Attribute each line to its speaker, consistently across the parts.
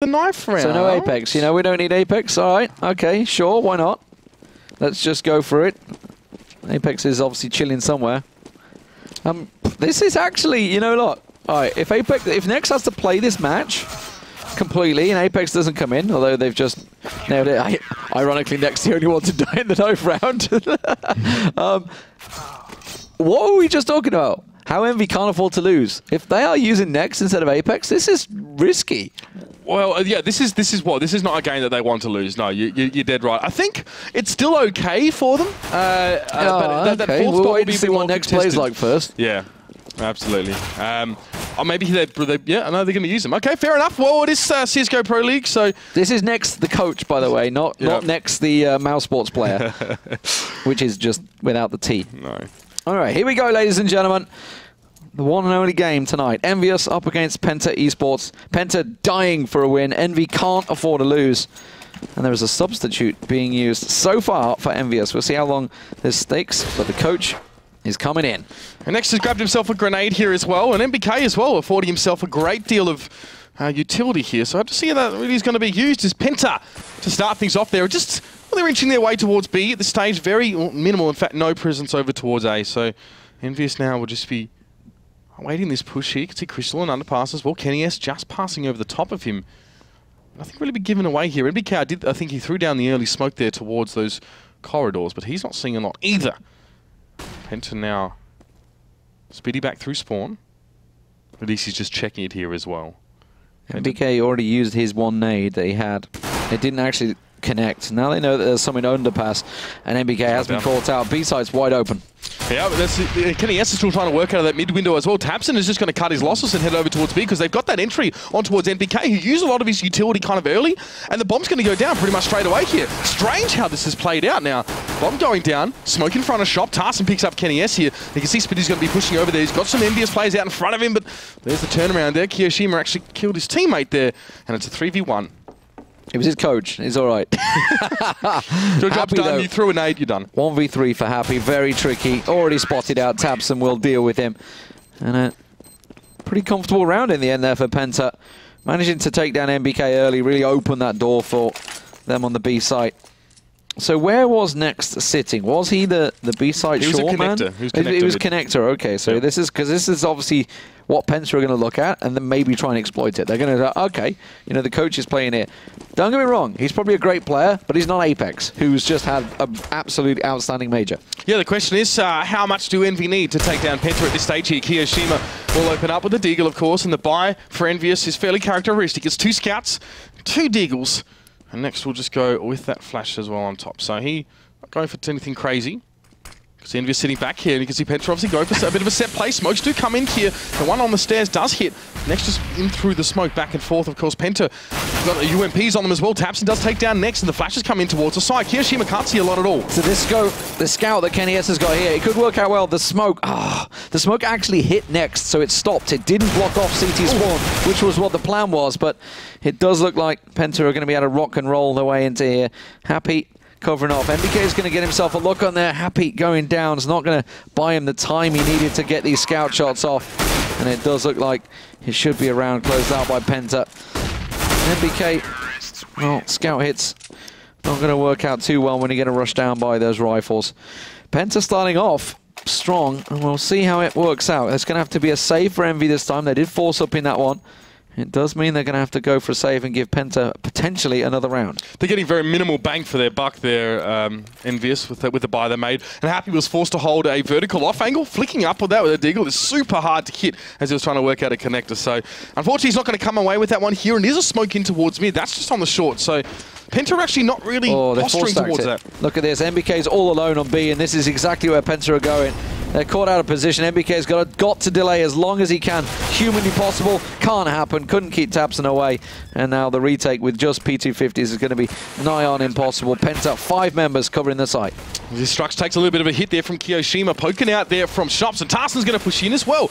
Speaker 1: the knife round.
Speaker 2: So no Apex. You know, we don't need Apex. All right. Okay, sure. Why not? Let's just go for it. Apex is obviously chilling somewhere. Um, this is actually, you know, look. All right, if Apex, if Nex has to play this match completely and Apex doesn't come in, although they've just nailed it. I, ironically, Nex the only one to die in the knife round. um, what were we just talking about? How Envy can't afford to lose. If they are using Nex instead of Apex, this is risky.
Speaker 1: Well, uh, yeah, this is this is what this is not a game that they want to lose. No, you, you, you're dead right. I think it's still okay for them. Uh, uh,
Speaker 2: Oh,
Speaker 1: but that, that
Speaker 2: okay.
Speaker 1: fourth
Speaker 2: We'll
Speaker 1: spot
Speaker 2: wait to see what
Speaker 1: more
Speaker 2: Nex plays like first.
Speaker 1: Yeah, absolutely. Um, or maybe they, they yeah, I know they're going to use them. Okay, fair enough. Well, it is uh, CS:GO Pro League, so
Speaker 2: This is next the coach, by the way, not not next the uh, mouse sports player, which is just without the T.
Speaker 1: no.
Speaker 2: All right, here we go, ladies and gentlemen. The one and only game tonight. Envious up against Penta Esports. Penta dying for a win. Envy can't afford to lose. And there is a substitute being used so far for Envious. We'll see how long this stakes, but the coach is coming in.
Speaker 1: And next has grabbed himself a grenade here as well, and NBK as well, affording himself a great deal of uh, utility here. So I have to see that really is going to be used as Penta to start things off there. Just well, they're inching their way towards B at this stage, very minimal, in fact, no presence over towards A. So Envious now will just be waiting this push here. You can see Crystal and underpass as well. Kenny S just passing over the top of him. Nothing really be given away here. NBK, I, did, I think he threw down the early smoke there towards those corridors, but he's not seeing a lot either. Penta now Spiidi back through spawn. At least he's just checking it here as well.
Speaker 2: BK already used his one nade that he had. It didn't actually connect. Now they know that there's something underpass, and NBK has been caught out. B-side's wide open.
Speaker 1: Yeah, but that's, uh, Kenny S is still trying to work out of that mid window as well. tabseN is just going to cut his losses and head over towards B because they've got that entry on towards NBK who used a lot of his utility kind of early, and the bomb's going to go down pretty much straight away here. Strange how this has played out now. Bomb going down, smoke in front of shop. tahsiN picks up Kenny S here. You can see Spiidi's going to be pushing over there. He's got some envious players out in front of him, but there's the turnaround there. Kiyoshima actually killed his teammate there, and it's a 3v1.
Speaker 2: It was his coach. He's all right.
Speaker 1: Your job's done.
Speaker 2: though.
Speaker 1: You threw an nade, you're done.
Speaker 2: 1v3 for Happy. Very tricky. Already spotted out. tabseN will deal with him. And a pretty comfortable round in the end there for Penta. Managing to take down NBK early, really open that door for them on the B site. So where was Next sitting? Was he the, the B side
Speaker 1: He
Speaker 2: short man?
Speaker 1: connector. He was
Speaker 2: It- it was connector. Okay, so
Speaker 1: Yeah.
Speaker 2: this is because this is obviously what Penta are going to look at, and then maybe try and exploit it. They're going to okay, you know the coach is playing here. Don't get me wrong, he's probably a great player, but he's not Apex, who's just had an absolutely outstanding major.
Speaker 1: Yeah, the question is, uh, how much do Envy need to take down Penta at this stage here? Kiyoshima will open up with the Deagle, of course, and the buy for Envious is fairly characteristic. It's two scouts, two Deagles, and next we'll just go with that flash as well on top. So he not going for anything crazy. Envious sitting back here, and you can see Penta obviously go for a bit of a set play. Smokes do come in here. The one on the stairs does hit. Next just in through the smoke, back and forth. Of course, Penta got UMPs on them as well. tabseN does take down next, and the flashes come in towards the side. Kiyoshima can't see a lot at all.
Speaker 2: So this scout, the scout that Kenny S has got here, it could work out well. The smoke, ah, the smoke actually hit next, so it stopped. It didn't block off CT spawn, which was what the plan was. But it does look like Penta are going to be able to rock and roll their way into here. Happy covering off. NBK is going to get himself a look on there. Happy going down. It's not going to buy him the time he needed to get these scout shots off. And it does look like it should be around closed out by Penta. NBK, well, scout hits not going to work out too well when you get a rush down by those rifles. Penta starting off strong, and we'll see how it works out. It's going to have to be a save for Envy this time. They did force up in that one. It does mean they're going to have to go for a save and give Penta potentially another round.
Speaker 1: They're getting very minimal bang for their buck there, um, Envious, with the, with the buy they made. And Happy was forced to hold a vertical off angle, flicking up with that with a deagle. It's super hard to hit as he was trying to work out a connector. So, unfortunately, he's not going to come away with that one here. And there's a smoke in towards mid. That's just on the short. So, Penta are actually not really
Speaker 2: Oh,
Speaker 1: posturing towards
Speaker 2: it.
Speaker 1: that.
Speaker 2: Look at this. NBK's all alone on B, and this is exactly where Penta are going. They're caught out of position. NBK's got, got to delay as long as he can. Humanly possible. Can't happen. Couldn't keep tabseN away. And now the retake with just P250s is going to be nigh on impossible. Penta, five members covering the site.
Speaker 1: This Strux takes a little bit of a hit there from Kiyoshima, poking out there from Shops, and tahsiN's going to push in as well.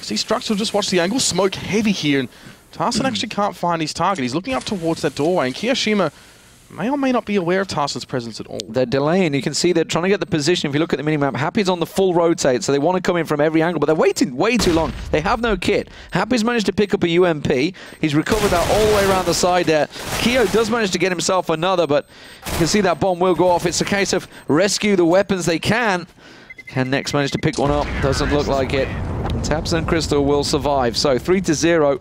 Speaker 1: See, Strux will just watch the angle, smoke heavy here, and tahsiN actually can't find his target. He's looking up towards that doorway, and Kiyoshima may or may not be aware of tahsiN's presence at all.
Speaker 2: They're delaying. You can see they're trying to get the position. If you look at the minimap, Happy's on the full rotate, so they want to come in from every angle, but they're waiting way too long. They have no kit. Happy's managed to pick up a UMP. He's recovered that all the way around the side there. Keo does manage to get himself another, but you can see that bomb will go off. It's a case of rescue the weapons they can. Can Next manage to pick one up? Doesn't look like it. TabseN and Crystal will survive. So 3 to 0.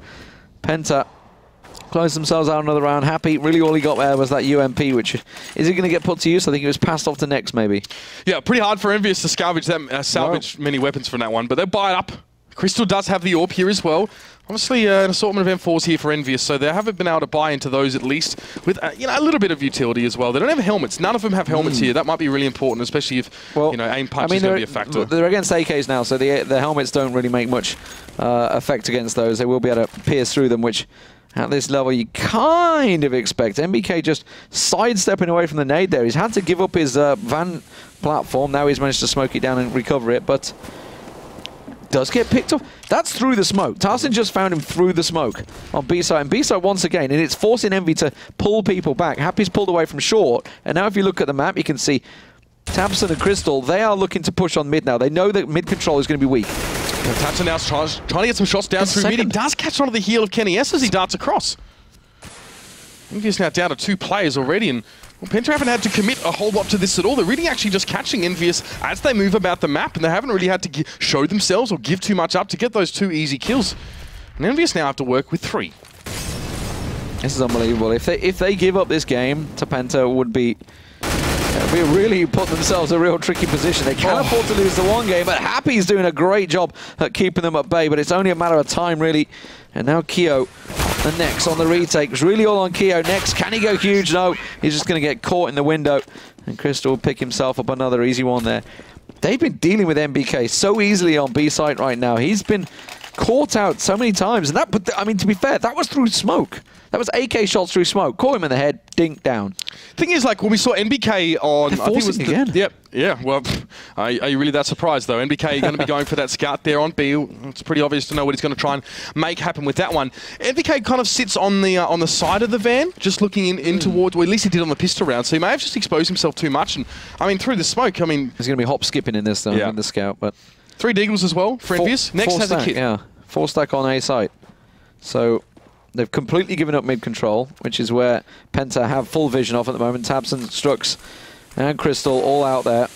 Speaker 2: Penta close themselves out another round. Happy. Really, all he got there was that UMP, which is he going to get put to use? I think it was passed off to next, maybe.
Speaker 1: Yeah, pretty hard for Envious to salvage them, uh, salvage many weapons from that one, but they buy it up. Crystal does have the AWP here as well. Obviously, uh, an assortment of M4s here for Envious, so they haven't been able to buy into those at least with uh, you know a little bit of utility as well. They don't have helmets. None of them have helmets
Speaker 2: Mm.
Speaker 1: here. That might be really important, especially if
Speaker 2: Well,
Speaker 1: you know aim
Speaker 2: I mean,
Speaker 1: is going to be a factor.
Speaker 2: they're against AKs now, so the the helmets don't really make much uh, effect against those. They will be able to pierce through them, which at this level you kind of expect. NBK just sidestepping away from the nade there. He's had to give up his uh, van platform. Now he's managed to smoke it down and recover it, but does get picked off. That's through the smoke. tahsiN just found him through the smoke on B-side. And B-side once again, and it's forcing Envy to pull people back. Happy's pulled away from short. And now if you look at the map, you can see tabseN and Crystal, they are looking to push on mid now. They know that mid control is going to be weak.
Speaker 1: Tatcha now trying, trying to get some shots down
Speaker 2: A
Speaker 1: through mid. He does catch onto the heel of Kenny S as he darts across. Envious now down to two players already, and well, Penta haven't had to commit a whole lot to this at all. They're really actually just catching Envious as they move about the map, and they haven't really had to show themselves or give too much up to get those two easy kills. And Envious now have to work with three.
Speaker 2: This is unbelievable. If they if they give up this game to Penta, would be uh, be really put themselves in a real tricky position. They can't
Speaker 1: Oh.
Speaker 2: afford to lose the one game, but Happy's doing a great job at keeping them at bay. But it's only a matter of time, really. And now Keo, the next on the retake. It's really all on Keo next. Can he go huge? No. He's just going to get caught in the window. And Crystal will pick himself up another easy one there. They've been dealing with NBK so easily on B site right now. He's been caught out so many times. And that, but I mean, to be fair, that was through smoke. That was AK shots through smoke. Caught him in the head, dink down.
Speaker 1: Thing is, like when we saw NBK on,
Speaker 2: They're
Speaker 1: I think it was
Speaker 2: forcing
Speaker 1: the,
Speaker 2: again.
Speaker 1: Yep, yeah. Well, are, are you really that surprised though? NBK going to be going for that scout there on B. It's pretty obvious to know what he's going to try and make happen with that one. NBK kind of sits on the uh, on the side of the van, just looking in, in towards. Well, at least he did on the pistol round, so he may have just exposed himself too much. And I mean, through the smoke, I mean,
Speaker 2: He's going to be hop skipping in this though,
Speaker 1: Yeah.
Speaker 2: in the scout. But
Speaker 1: three deagles as well for Envious. Next
Speaker 2: four
Speaker 1: has
Speaker 2: stack,
Speaker 1: a kit.
Speaker 2: Yeah, four stack on A site. So they've completely given up mid control, which is where Penta have full vision off at the moment. tabseN, Strux, and Crystal all out there.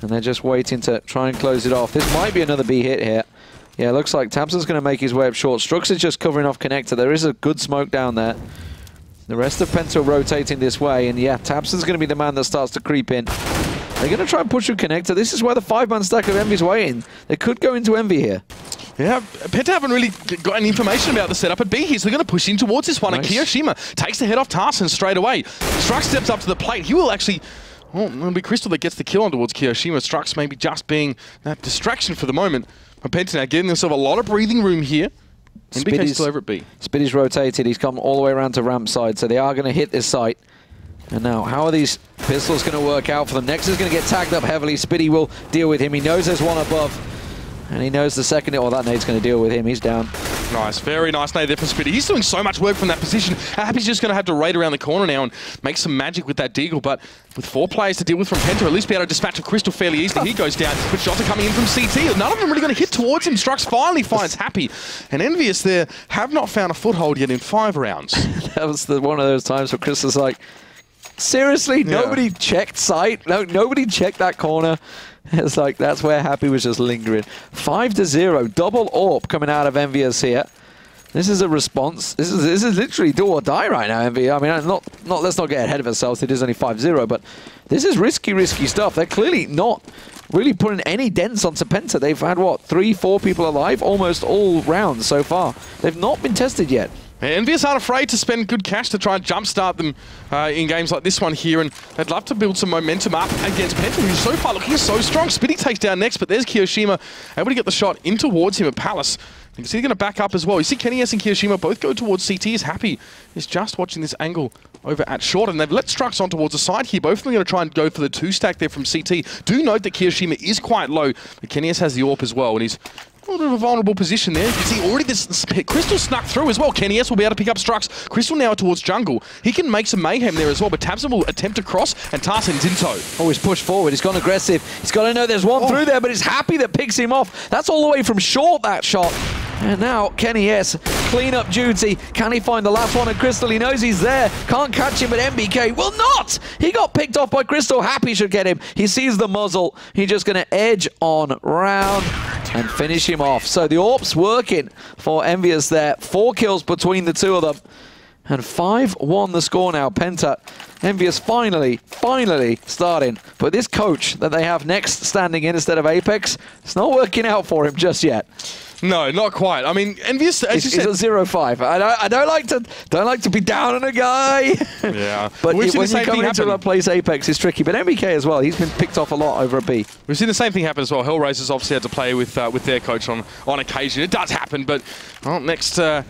Speaker 2: And they're just waiting to try and close it off. This might be another B hit here. Yeah, looks like tabseN's going to make his way up short. Strux is just covering off connector. There is a good smoke down there. The rest of Penta rotating this way, and yeah, tabseN's going to be the man that starts to creep in. They're going to try and push through connector. This is where the five-man stack of Envy's waiting. They could go into Envy here.
Speaker 1: Yeah, Penta haven't really got any information about the setup at B here, so they're going to push in towards this one.
Speaker 2: Nice.
Speaker 1: And Kiyoshima takes the head off tahsiN straight away. Strux steps up to the plate. He will actually. Well, it'll be Crystal that gets the kill on towards Kiyoshima. Strux maybe just being that distraction for the moment. But Penta now getting themselves a lot of breathing room here. NBK
Speaker 2: Spiidi's-
Speaker 1: still over at B.
Speaker 2: Spiidi's rotated. He's come all the way around to ramp side, so they are going to hit this site. And now, how are these pistols going to work out for them? Nex is going to get tagged up heavily. Spiidi will deal with him. He knows there's one above. And he knows the second, or that nade's going to deal with him. He's down.
Speaker 1: Nice, very nice nade there from Spiidi. He's doing so much work from that position. Happy's just going to have to raid around the corner now and make some magic with that Deagle. But with four players to deal with from Penta, at least be able to dispatch a Crystal fairly easily. He goes down, but shots are coming in from CT. None of them really going to hit towards him. Strux finally finds Happy. And Envious there have not found a foothold yet in five rounds.
Speaker 2: That was the, one of those times where Chris was like, seriously,
Speaker 1: Yeah.
Speaker 2: nobody checked sight. No, nobody checked that corner. It's like, that's where Happy was just lingering. 5 to 0, double AWP coming out of Envious here. This is a response. This is this is literally do or die right now, Envy. I mean, not not let's not get ahead of ourselves. It is only 5-0, but this is risky, risky stuff. They're clearly not really putting any dents on Penta. They've had what three, four people alive almost all rounds so far. They've not been tested yet.
Speaker 1: Envious aren't afraid to spend good cash to try and jumpstart them uh, in games like this one here, and they'd love to build some momentum up against Penta, who's so far looking so strong. Spiidi takes down next, but there's Kiyoshima able to get the shot in towards him at Palace. You can see they're going to back up as well. You see Kenny S and Kiyoshima both go towards CT. He's happy. He's just watching this angle over at short, and they've let Strux on towards the side here. Both of them are going to try and go for the two stack there from CT. Do note that Kiyoshima is quite low, but Kenny S has the AWP as well, and he's a little bit of a vulnerable position there. You see already this, this Crystal snuck through as well. Kenny S will be able to pick up Strux. Crystal now towards jungle. He can make some mayhem there as well, but tabseN will attempt to cross, and tahsiN's in tow.
Speaker 2: Oh, he's pushed forward. He's gone aggressive. He's got to know there's one oh. through there, but he's happy that picks him off. That's all the way from short, that shot. And now Kenny S, clean up duty. Can he find the last one? And Crystal, he knows he's there. Can't catch him, but NBK will not. He got picked off by Crystal. Happy should get him. He sees the muzzle. He's just going to edge on round and finish him off. So the AWP's working for EnVyUs there. Four kills between the two of them. And 5-1 the score now. Penta, EnVyUs finally, finally starting. But this coach that they have next standing in instead of Apex, it's not working out for him just yet.
Speaker 1: No, not quite. I mean, EnVyUs. As
Speaker 2: he's, a zero five. I don't, I don't like to don't like to be down on a guy.
Speaker 1: Yeah,
Speaker 2: but We've it, when you come into a place Apex, is tricky. But NBK as well. He's been picked off a lot over a B.
Speaker 1: We've seen the same thing happen as well. Hellraisers obviously had to play with uh, with their coach on on occasion. It does happen, but well, next. Uh,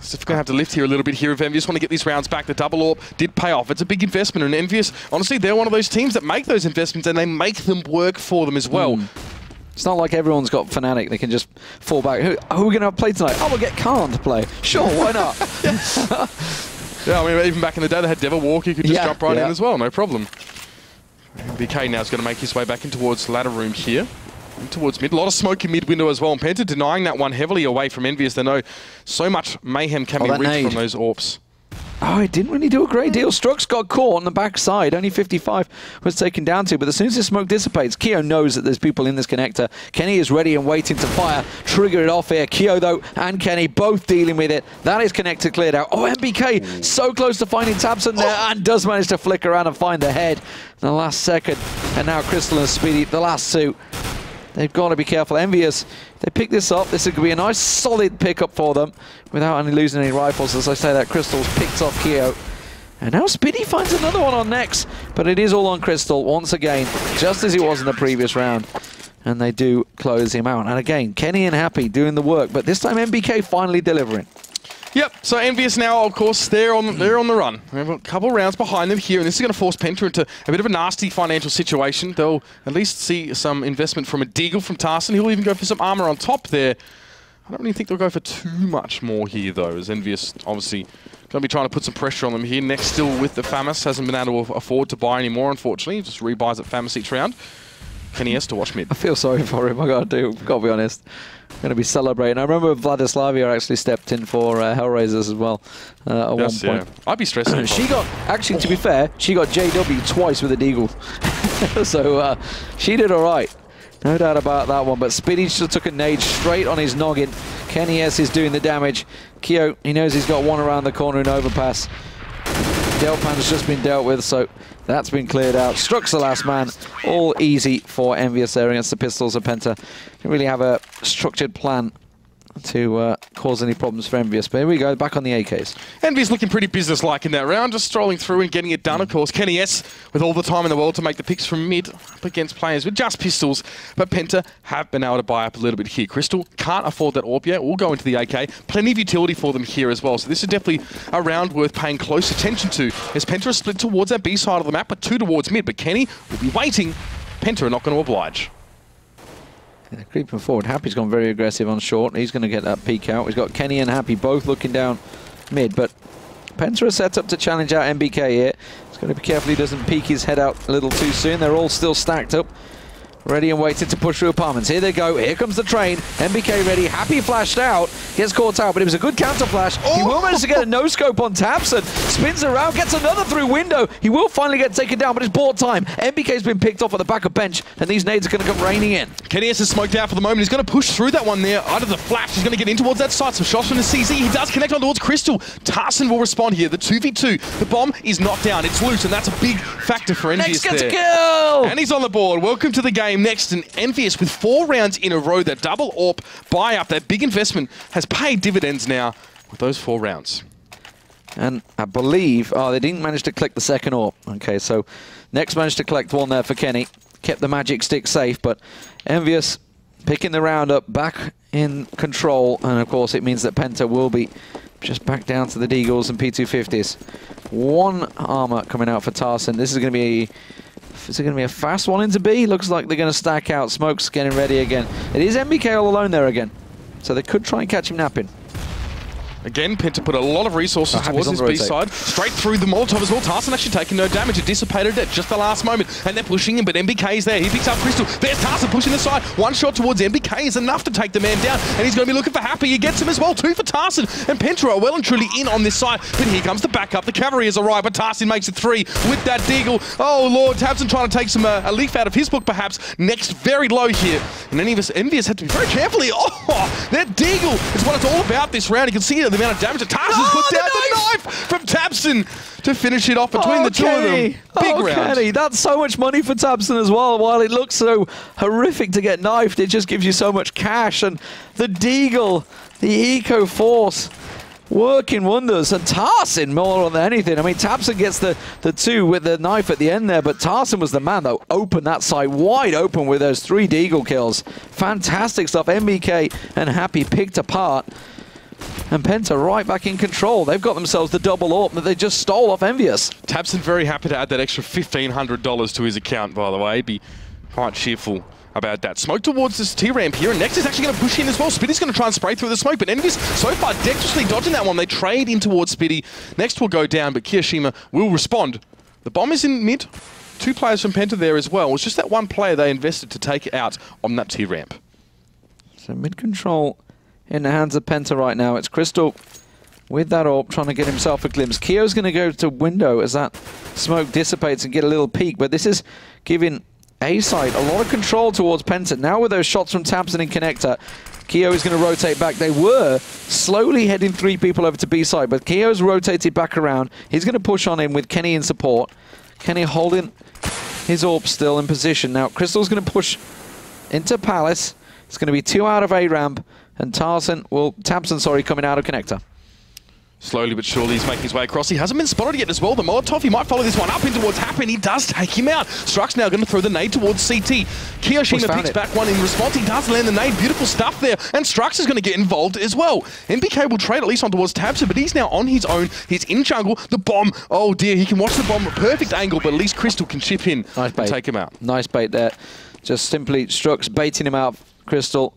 Speaker 1: so we're going to have to lift here a little bit here if EnVyUs want to get these rounds back. The double AWP did pay off. It's a big investment, and EnVyUs, honestly, they're one of those teams that make those investments and they make them work for them as well. Mm.
Speaker 2: It's not like everyone's got Fnatic. They can just fall back. Who, who are we going to play tonight? Oh, we'll get Khan to play. Sure, why not?
Speaker 1: yeah, I mean, even back in the day, they had Devil Walker. You could just yeah, jump right yeah. in as well. No problem. BK now is going to make his way back in towards ladder room here. In towards mid. A lot of smoke in mid window as well. And Penta denying that one heavily away from Envious. They know so much mayhem can oh, be reached from those AWPs.
Speaker 2: Oh, it didn't really do a great deal. Strux got caught on the backside. Only 55 was taken down to. But as soon as the smoke dissipates, Keo knows that there's people in this connector. Kenny is ready and waiting to fire. Trigger it off here. Keo, though, and Kenny both dealing with it. That is connector cleared out. Oh, NBK so close to finding tabseN there oh. and does manage to flick around and find the head in the last second. And now Crystal and Spiidi, the last two. They've got to be careful. EnVyUs, they pick this up. This could be a nice solid pickup for them without any losing any rifles. As I say, that Crystal's picked off Keo. And now Spiidi finds another one on next, but it is all on Crystal once again, just as it was in the previous round. And they do close him out. And again, Kenny and Happy doing the work, but this time NBK finally delivering.
Speaker 1: Yep, so Envious now, of course, they're on they're on the run. We have got a couple rounds behind them here, and this is going to force Penta into a bit of a nasty financial situation. They'll at least see some investment from a Deagle from tahsiN. He'll even go for some armor on top there. I don't really think they'll go for too much more here, though, as Envious obviously going to be trying to put some pressure on them here. Next still with the FAMAS, hasn't been able to afford to buy any more, unfortunately. Just rebuys at FAMAS each round. Kenny has to watch mid.
Speaker 2: I feel sorry for him, I got to do, got to be honest I'm going to be celebrating. I remember Vladislavia actually stepped in for uh, Hellraisers as well uh, at yes, one point.
Speaker 1: Yeah. I'd be stressing.
Speaker 2: she got, actually, to be fair, she got JW twice with a Deagle. so uh, she did all right. No doubt about that one, but Spiidi just took a nade straight on his noggin. Kenny S is doing the damage. Keo, he knows he's got one around the corner in overpass. Delpan's just been dealt with, so that's been cleared out. Strux the last man. All easy for Envious there against the Pistols of Penta. Didn't really have a structured plan to uh, cause any problems for EnVyUs. But here we go, back on the AKs.
Speaker 1: EnVyUs looking pretty businesslike in that round, just strolling through and getting it done, of course. Kenny S with all the time in the world to make the picks from mid up against players with just pistols. But Penta have been able to buy up a little bit here. Crystal can't afford that AWP yet. We'll go into the AK. Plenty of utility for them here as well. So this is definitely a round worth paying close attention to. As Penta is split towards that B side of the map, but two towards mid. But Kenny will be waiting. Penta are not going to oblige.
Speaker 2: Yeah, creeping forward. Happy's gone very aggressive on short. He's going to get that peek out. He's got Kenny and Happy both looking down mid, but Penta is set up to challenge out NBK here. He's going to be careful he doesn't peek his head out a little too soon. They're all still stacked up. Ready and waiting to push through apartments. Here they go. Here comes the train. NBK ready. Happy flashed out. Gets caught out, but it was a good counter flash. Oh. He will manage to get a no-scope on tabseN. Spins around, gets another through window. He will finally get taken down, but it's board time. NBK's been picked off at the back of bench, and these nades are going to come raining in.
Speaker 1: Kenny has smoked out for the moment. He's going to push through that one there. Out of the flash, he's going to get in towards that side. Some shots from the CZ. He does connect on towards Crystal. tahsiN will respond here. The 2v2. The bomb is knocked down. It's loose, and that's a big factor for EnVyUs
Speaker 2: Next gets
Speaker 1: there.
Speaker 2: a kill!
Speaker 1: And he's on the board. Welcome to the game. Next, an Envious with four rounds in a row. That double AWP buy-up, that big investment, has paid dividends now with those four rounds.
Speaker 2: And I believe, oh, they didn't manage to click the second AWP. Okay, so next managed to collect one there for Kenny. Kept the magic stick safe, but Envious picking the round up back in control. And of course, it means that Penta will be just back down to the Deagles and P250s. One armor coming out for tahsiN. This is going to be Is it going to be a fast one into B? Looks like they're going to stack out. Smoke's getting ready again. It is NBK all alone there again. So they could try and catch him napping.
Speaker 1: Again, Penta put a lot of resources
Speaker 2: Oh,
Speaker 1: towards his B side. Straight through the Molotov as well. tahsiN actually taking no damage. It dissipated at just the last moment. And they're pushing him, but NBK is there. He picks up Crystal. There's tahsiN pushing the side. One shot towards NBK is enough to take the man down. And he's going to be looking for Happy. He gets him as well. Two for tahsiN. And Penta are well and truly in on this side. But here comes the backup. The cavalry has arrived, but tahsiN makes it three with that deagle. Oh, Lord. tabseN trying to take some uh, a leaf out of his book, perhaps. Next, very low here. And any of us envious had to be very careful here. Oh, that deagle is what it's all about this round. You can see the amount of damage that tahsiN's
Speaker 2: Oh,
Speaker 1: put down. The
Speaker 2: knife!
Speaker 1: knife from tabseN to finish it off between the two of them. Big
Speaker 2: oh,
Speaker 1: round.
Speaker 2: Kenny. That's so much money for tabseN as well. While it looks so horrific to get knifed, it just gives you so much cash. And the Deagle, the Eco Force, working wonders. And tahsiN more than anything. I mean, tabseN gets the, the two with the knife at the end there, but tahsiN was the man that opened that side wide open with those three Deagle kills. Fantastic stuff. NBK and Happy picked apart. And Penta right back in control. They've got themselves the double AWP that they just stole off Envious.
Speaker 1: tabseN very happy to add that extra $1,500 to his account, by the way. Be quite cheerful about that. Smoke towards this T-ramp here, and Next is actually going to push in as well. Spiidi's going to try and spray through the smoke, but Envious so far dexterously dodging that one. They trade in towards Spiidi. Next will go down, but Kiyoshima will respond. The bomb is in mid. Two players from Penta there as well. It's just that one player they invested to take out on that T-ramp.
Speaker 2: So mid control in the hands of Penta right now. It's Crystal with that AWP trying to get himself a glimpse. Kio's going to go to window as that smoke dissipates and get a little peek, but this is giving A-side a lot of control towards Penta. Now with those shots from Tamsin and Connector, Keo is going to rotate back. They were slowly heading three people over to B-side, but Keo's rotated back around. He's going to push on him with Kenny in support. Kenny holding his AWP still in position. Now Crystal's going to push into Palace. It's going to be two out of A ramp, and Tarzan, well, Tamsin, sorry, coming out of connector.
Speaker 1: Slowly but surely he's making his way across. He hasn't been spotted yet as well. The Molotov, he might follow this one up in towards Happy, and he does take him out. Struck's now going to throw the nade towards CT. Kiyoshima picks
Speaker 2: it.
Speaker 1: back one in response. He does land the nade. Beautiful stuff there. And Strux is going to get involved as well. NBK will trade at least on towards Tabsa, but he's now on his own. He's in jungle. The bomb, oh dear, he can watch the bomb at perfect angle, but at least Crystal can chip in
Speaker 2: Nice
Speaker 1: and
Speaker 2: bait.
Speaker 1: take him out.
Speaker 2: Nice bait there. Just simply Strux baiting him out. Crystal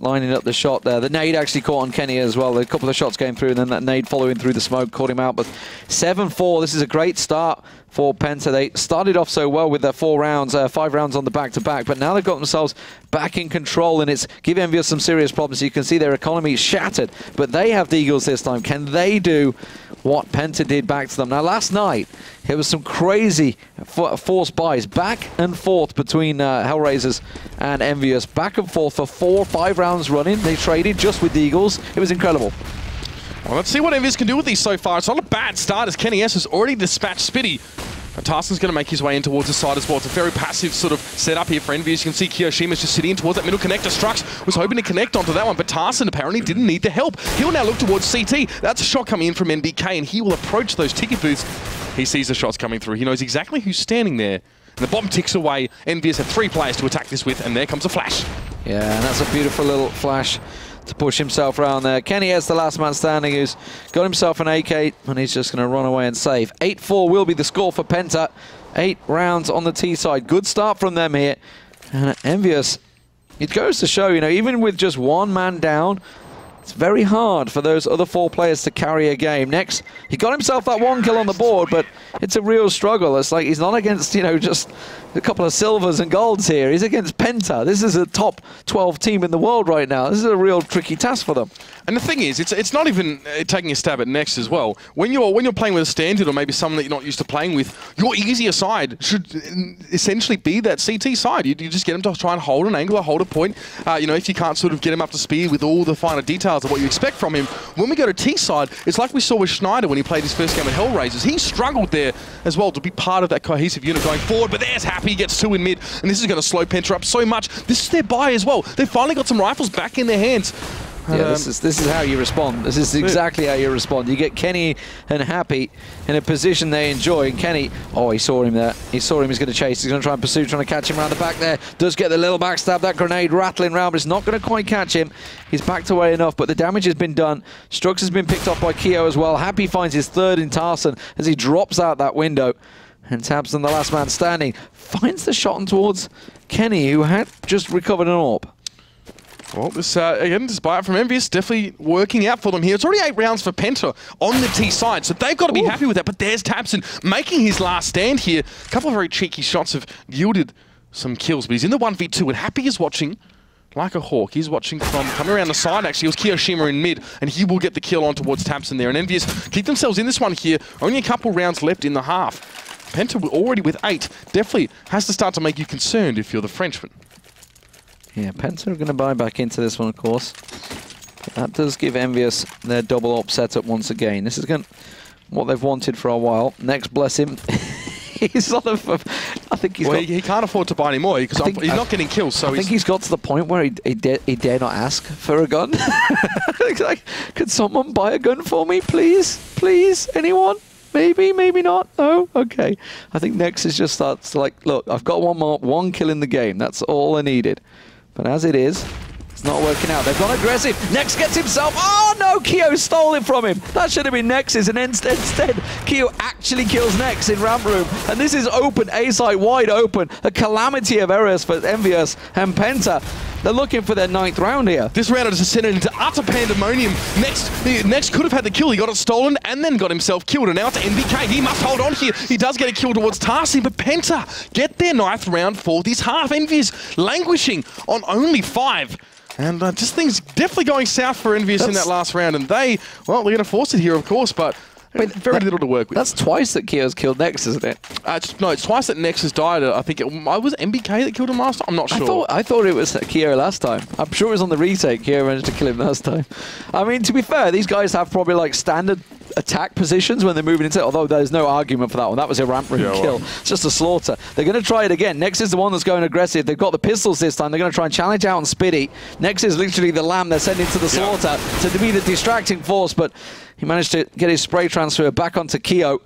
Speaker 2: lining up the shot there. The nade actually caught on Kenny as well. A couple of shots came through, and then that nade following through the smoke caught him out. But 7-4, this is a great start for Penta. They started off so well with their four rounds, uh, five rounds on the back-to-back, but now they've got themselves back in control, and it's giving Envious some serious problems. You can see their economy is shattered, but they have the Eagles this time. Can they do what Penta did back to them? Now, last night, it was some crazy fo- force buys back and forth between uh, Hellraisers and Envious. Back and forth for four, five rounds running. They traded just with the Eagles. It was incredible.
Speaker 1: Well, let's see what Envious can do with these so far. It's not a bad start as Kenny S has already dispatched Spiidi. But tahsiN's going to make his way in towards the side as well. It's a very passive sort of setup here for Envious. You can see Kiyoshima's just sitting in towards that middle connector. Strux was hoping to connect onto that one, but tahsiN apparently didn't need the help. He'll now look towards CT. That's a shot coming in from NBK, and he will approach those ticket booths. He sees the shots coming through. He knows exactly who's standing there. And the bomb ticks away. Envious have three players to attack this with, and there comes a flash.
Speaker 2: Yeah, and that's a beautiful little flash to push himself around there. Kenny has the last man standing who's got himself an AK and he's just going to run away and save. 8-4 will be the score for Penta. Eight rounds on the T side. Good start from them here. And Envious, it goes to show, you know, even with just one man down, it's very hard for those other four players to carry a game. Next, he got himself that one kill on the board, but it's a real struggle. It's like he's not against, you know, just a couple of silvers and golds here. He's against Penta. This is a top 12 team in the world right now. This is a real tricky task for them.
Speaker 1: And the thing is, it's it's not even uh, taking a stab at next as well. When you're when you're playing with a standard or maybe someone that you're not used to playing with, your easier side should uh, essentially be that CT side. You, you just get them to try and hold an angle or hold a point. Uh, you know, if you can't sort of get him up to speed with all the finer details of what you expect from him. When we go to T side, it's like we saw with Schneider when he played his first game at Hellraisers. He struggled there as well to be part of that cohesive unit going forward. But there's Happy, gets two in mid, and this is going to slow Penta up so much. This is their buy as well. They've finally got some rifles back in their hands.
Speaker 2: Yeah, this
Speaker 1: Um,
Speaker 2: is this is how you respond. This is exactly how you respond. You get Kenny and Happy in a position they enjoy. And Kenny, oh, he saw him there. He saw him. He's going to chase. He's going to try and pursue, trying to catch him around the back there. Does get the little backstab. That grenade rattling round, but it's not going to quite catch him. He's backed away enough, but the damage has been done. Strux has been picked off by Keo as well. Happy finds his third in tahsiN as he drops out that window. And tabseN, the last man standing, finds the shot on towards Kenny, who had just recovered an AWP.
Speaker 1: Well, this, uh, again, despite from EnVyUs, definitely working out for them here. It's already eight rounds for Penta on the T side, so they've got to be Ooh. happy with that. But there's tabseN making his last stand here. A couple of very cheeky shots have yielded some kills, but he's in the 1v2, and Happy is watching like a hawk. He's watching from coming around the side, actually. It was Kiyoshima in mid, and he will get the kill on towards tabseN there. And EnVyUs keep themselves in this one here. Only a couple rounds left in the half. Penta already with eight. Definitely has to start to make you concerned if you're the Frenchman.
Speaker 2: Yeah, Penta are going to buy back into this one, of course. That does give Envious their double up setup once again. This is going what they've wanted for a while. Next, bless him. he's sort of. Uh, I think he's.
Speaker 1: Well,
Speaker 2: got,
Speaker 1: he, he, can't afford to buy any more because he's not getting kills. So
Speaker 2: I think he's got to the point where he he, dare, he dare not ask for a gun. like, could someone buy a gun for me, please? Please, anyone? Maybe, maybe not. No, okay. I think Nexus just starts like, look, I've got one more, one kill in the game. That's all I needed. But as it is, it's not working out. They've gone aggressive. Nex gets himself. Oh no, Keo stole it from him. That should have been Nex's, and instead, instead Keo actually kills Nex in ramp room. And this is open, A site wide open. A calamity of errors for EnVyUs and Penta. They're looking for their ninth round here.
Speaker 1: This round has descended into utter pandemonium. Next, Next could have had the kill. He got it stolen and then got himself killed. And now it's NBK. He must hold on here. He does get a kill towards Tarsi, but Penta get their ninth round for this half. EnVyUs languishing on only five. And uh, just things definitely going south for EnVyUs That's in that last round. And they, well, they're going to force it here, of course, but Wait, very that, little to work with.
Speaker 2: That's twice that Keo's killed Nex, isn't it?
Speaker 1: Uh, it's, no, it's twice that Nex has died. I think it I was NBK that killed him last time. I'm not sure.
Speaker 2: I thought, I thought it was Keo last time. I'm sure it was on the retake. Keo managed to kill him last time. I mean, to be fair, these guys have probably like standard attack positions when they're moving into although there's no argument for that one. That was a ramp room yeah, kill. Well. It's just a slaughter. They're going to try it again. Next is the one that's going aggressive. They've got the pistols this time. They're going to try and challenge out on Spiidi. Next is literally the lamb they're sending to the slaughter yeah. to be the distracting force, but he managed to get his spray transfer back onto Keo.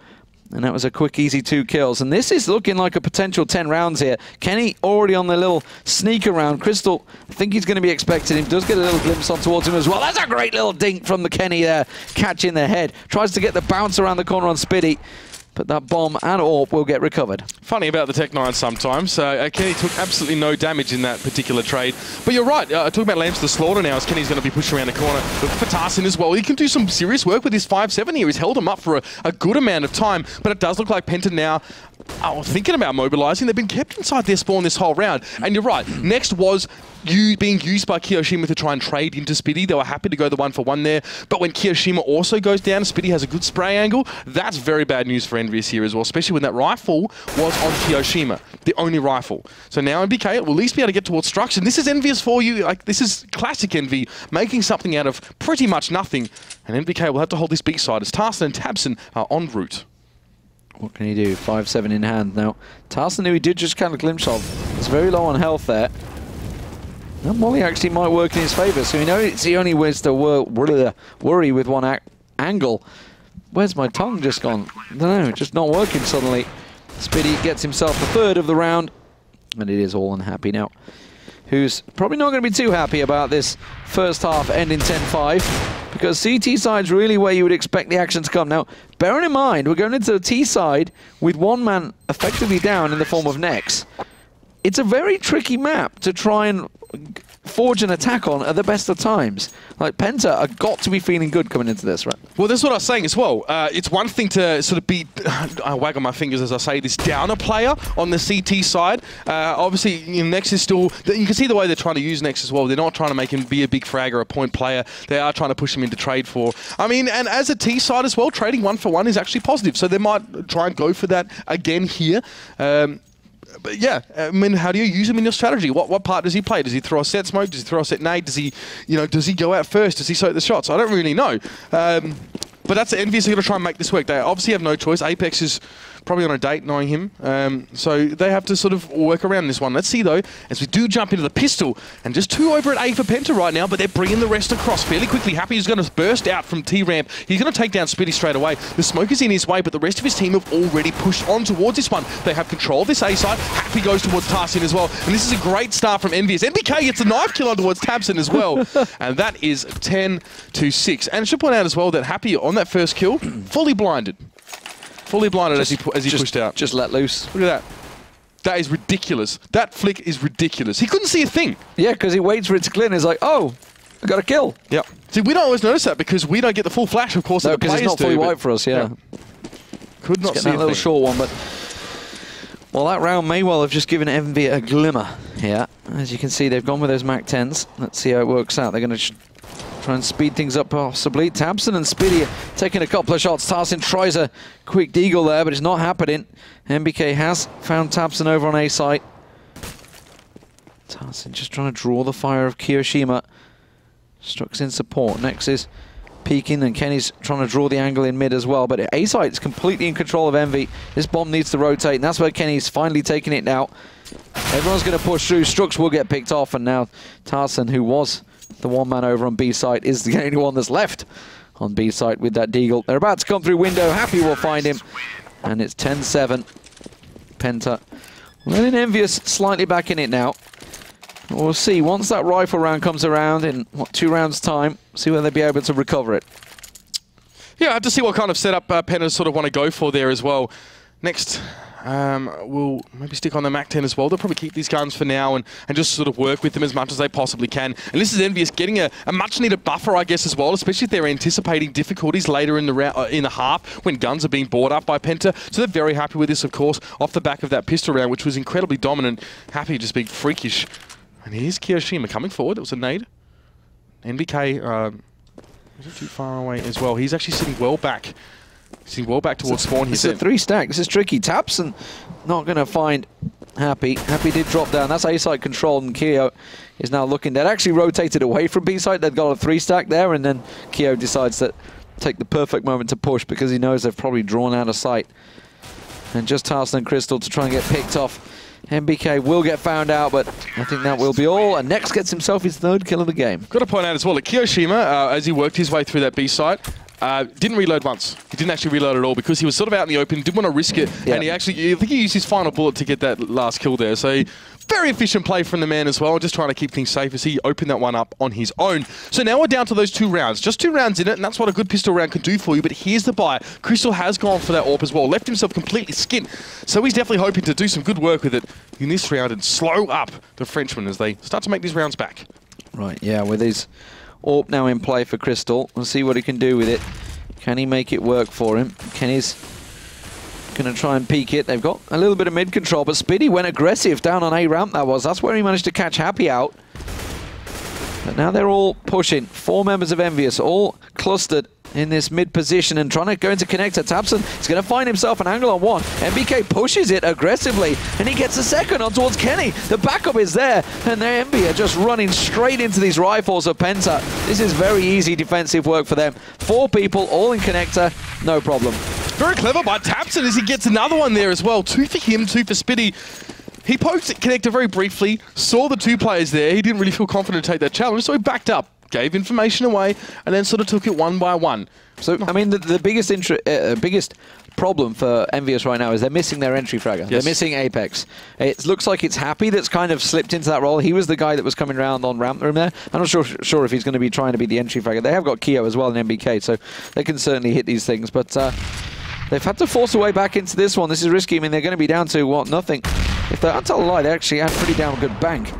Speaker 2: And that was a quick, easy two kills. And this is looking like a potential 10 rounds here. Kenny already on the little sneak around. Crystal, I think he's going to be expecting him. Does get a little glimpse on towards him as well. That's a great little dink from the Kenny there. Catching the head. Tries to get the bounce around the corner on Spiidi but that bomb and AWP will get recovered.
Speaker 1: Funny about the Tec-9 sometimes. Uh, Kenny took absolutely no damage in that particular trade. But you're right, uh, talking about Lambs the Slaughter now as Kenny's going to be pushing around the corner. But for tahsiN as well, he can do some serious work with his 5-7 here. He's held him up for a, a good amount of time, but it does look like Penta now oh, thinking about mobilizing. They've been kept inside their spawn this whole round. And you're right, next was you being used by Kiyoshima to try and trade into Spiidi. They were happy to go the one for one there. But when Kiyoshima also goes down, Spiidi has a good spray angle. That's very bad news for Envious here as well, especially when that rifle was on Kiyoshima, the only rifle. So now NBK will at least be able to get towards structure. This is Envious for you. Like This is classic Envy, making something out of pretty much nothing. And NBK will have to hold this B side as tahsiN and tabseN are en route.
Speaker 2: What can he do? 5-7 in hand. Now, tahsiN, who he did just kind of glimpse of, is very low on health there. Now, Molly actually might work in his favour, so you know it's the only way to wor worry with one angle. Where's my tongue just gone? Know, just not working suddenly. Spiidi gets himself a third of the round, and it is all unhappy now. Who's probably not going to be too happy about this first half ending 10-5 because CT side's really where you would expect the action to come. Now, bearing in mind, we're going into the T side with one man effectively down in the form of Nex. It's a very tricky map to try and forge an attack on at the best of times. Like, Penta are got to be feeling good coming into this, right?
Speaker 1: Well, that's what I was saying as well. Uh, it's one thing to sort of be, I wag on my fingers as I say this, down a player on the CT side. Uh, obviously, you know, Nex is still, you can see the way they're trying to use Nex as well. They're not trying to make him be a big frag or a point player. They are trying to push him into trade for. I mean, and as a T side as well, trading one for one is actually positive. So they might try and go for that again here. Um, but yeah, I mean, how do you use him in your strategy? What what part does he play? Does he throw a set smoke? Does he throw a set nade? Does he, you know, does he go out first? Does he soak the shots? I don't really know. Um, but that's the going to try and make this work. They obviously have no choice. Apex is probably on a date knowing him. Um, so they have to sort of work around this one. Let's see, though, as we do jump into the pistol. And just two over at A for Penta right now, but they're bringing the rest across fairly quickly. Happy is going to burst out from T-Ramp. He's going to take down Spiidi straight away. The smoke is in his way, but the rest of his team have already pushed on towards this one. They have control of this A side. Happy goes towards tahsiN as well. And this is a great start from Envious. NBK gets a knife kill on towards tabseN as well. and that is 10 to 6. And I should point out as well that Happy on that first kill, fully blinded. Fully blinded as he, as he
Speaker 2: just,
Speaker 1: pushed out.
Speaker 2: Just let loose.
Speaker 1: Look at that. That is ridiculous. That flick is ridiculous. He couldn't see a thing.
Speaker 2: Yeah, because he waits for it to clear and he's like, oh, I got a kill.
Speaker 1: Yeah. See, we don't always notice that because we don't get the full flash, of course,
Speaker 2: No, because it's not fully
Speaker 1: do,
Speaker 2: white for us, yeah.
Speaker 1: Could not see
Speaker 2: that
Speaker 1: a
Speaker 2: little
Speaker 1: thing.
Speaker 2: short one, but well, that round may well have just given Envy a glimmer. Yeah, as you can see, they've gone with those Mac 10s. Let's see how it works out. They're going to try and speed things up possibly. tabseN and Spiidi taking a couple of shots. tahsiN tries a quick deagle there, but it's not happening. NBK has found tabseN over on A site. tahsiN just trying to draw the fire of Kiyoshima. Struck's in support. Next is peeking and Kenny's trying to draw the angle in mid as well. But A site's completely in control of Envy. This bomb needs to rotate, and that's where Kenny's finally taking it now. Everyone's going to push through. Strux will get picked off, and now tahsiN, who was the one man over on B site, is the only one that's left on B site with that Deagle. They're about to come through window. Happy will find him, and it's 10-7. Penta letting Envious slightly back in it now. We'll see. Once that rifle round comes around in, what, two rounds' time, see whether they'll be able to recover it.
Speaker 1: Yeah, I have to see what kind of setup uh, sort of want to go for there as well. Next, um, we'll maybe stick on the Mac 10 as well. They'll probably keep these guns for now and, and just sort of work with them as much as they possibly can. And this is Envious getting a, a much-needed buffer, I guess, as well, especially if they're anticipating difficulties later in the round, uh, in the half when guns are being bought up by Penta. So they're very happy with this, of course, off the back of that pistol round, which was incredibly dominant. Happy just being freakish. And here's Kiyoshima coming forward. It was a nade. NBK um, isn't too far away as well. He's actually sitting well back. Sitting well back towards spawn.
Speaker 2: This
Speaker 1: He's
Speaker 2: is a three stack. This is tricky. Taps and not going to find Happy. Happy did drop down. That's A-side control, and Keo is now looking. They'd actually rotated away from B-side. They'd got a three stack there, and then Keo decides to take the perfect moment to push because he knows they've probably drawn out of sight. And just tahsiN and Crystal to try and get picked off. NBK will get found out, but I think that will be all. And Next gets himself his third kill of the game.
Speaker 1: Got to point out as well that Kiyoshima, uh, as he worked his way through that B site, uh, didn't reload once. He didn't actually reload at all because he was sort of out in the open, didn't want to risk it,
Speaker 2: Yeah.
Speaker 1: and he actually, I think he used his final bullet to get that last kill there. So very efficient play from the man as well, just trying to keep things safe as he opened that one up on his own. So now we're down to those two rounds, just two rounds in it, and that's what a good pistol round can do for you. But here's the buy: Crystal has gone for that AWP as well, left himself completely skint. So he's definitely hoping to do some good work with it in this round and slow up the Frenchmen as they start to make these rounds back.
Speaker 2: Right, yeah, with his AWP now in play for Crystal. We'll see what he can do with it. Can he make it work for him? Kenny's going to try and peek it. They've got a little bit of mid control, but Spiidi went aggressive down on A ramp that was. That's where he managed to catch Happy out. But now they're all pushing. Four members of Envious, all clustered in this mid position and trying to go into connector. tabseN is going to find himself an angle on one. NBK pushes it aggressively and he gets a second on towards Kenny. The backup is there and the Envy are just running straight into these rifles of Penta. This is very easy defensive work for them. Four people all in connector, no problem.
Speaker 1: Very clever by tabseN as he gets another one there as well. Two for him, two for Spiidi. He poked at connector very briefly, saw the two players there. He didn't really feel confident to take that challenge, so he backed up, gave information away, and then sort of took it one by one.
Speaker 2: So, I mean, the, the biggest intra- uh, biggest problem for Envious right now is they're missing their entry fragger. They're missing Apex. It looks like it's Happy that's kind of slipped into that role. He was the guy that was coming around on ramp room there. I'm not sure sure if he's going to be trying to be the entry fragger. They have got Keo as well in NBK, so they can certainly hit these things. But uh, they've had to force a way back into this one. This is risky. I mean, they're going to be down to, what, nothing. If they, I'll tell a lie, they actually had pretty damn good bank.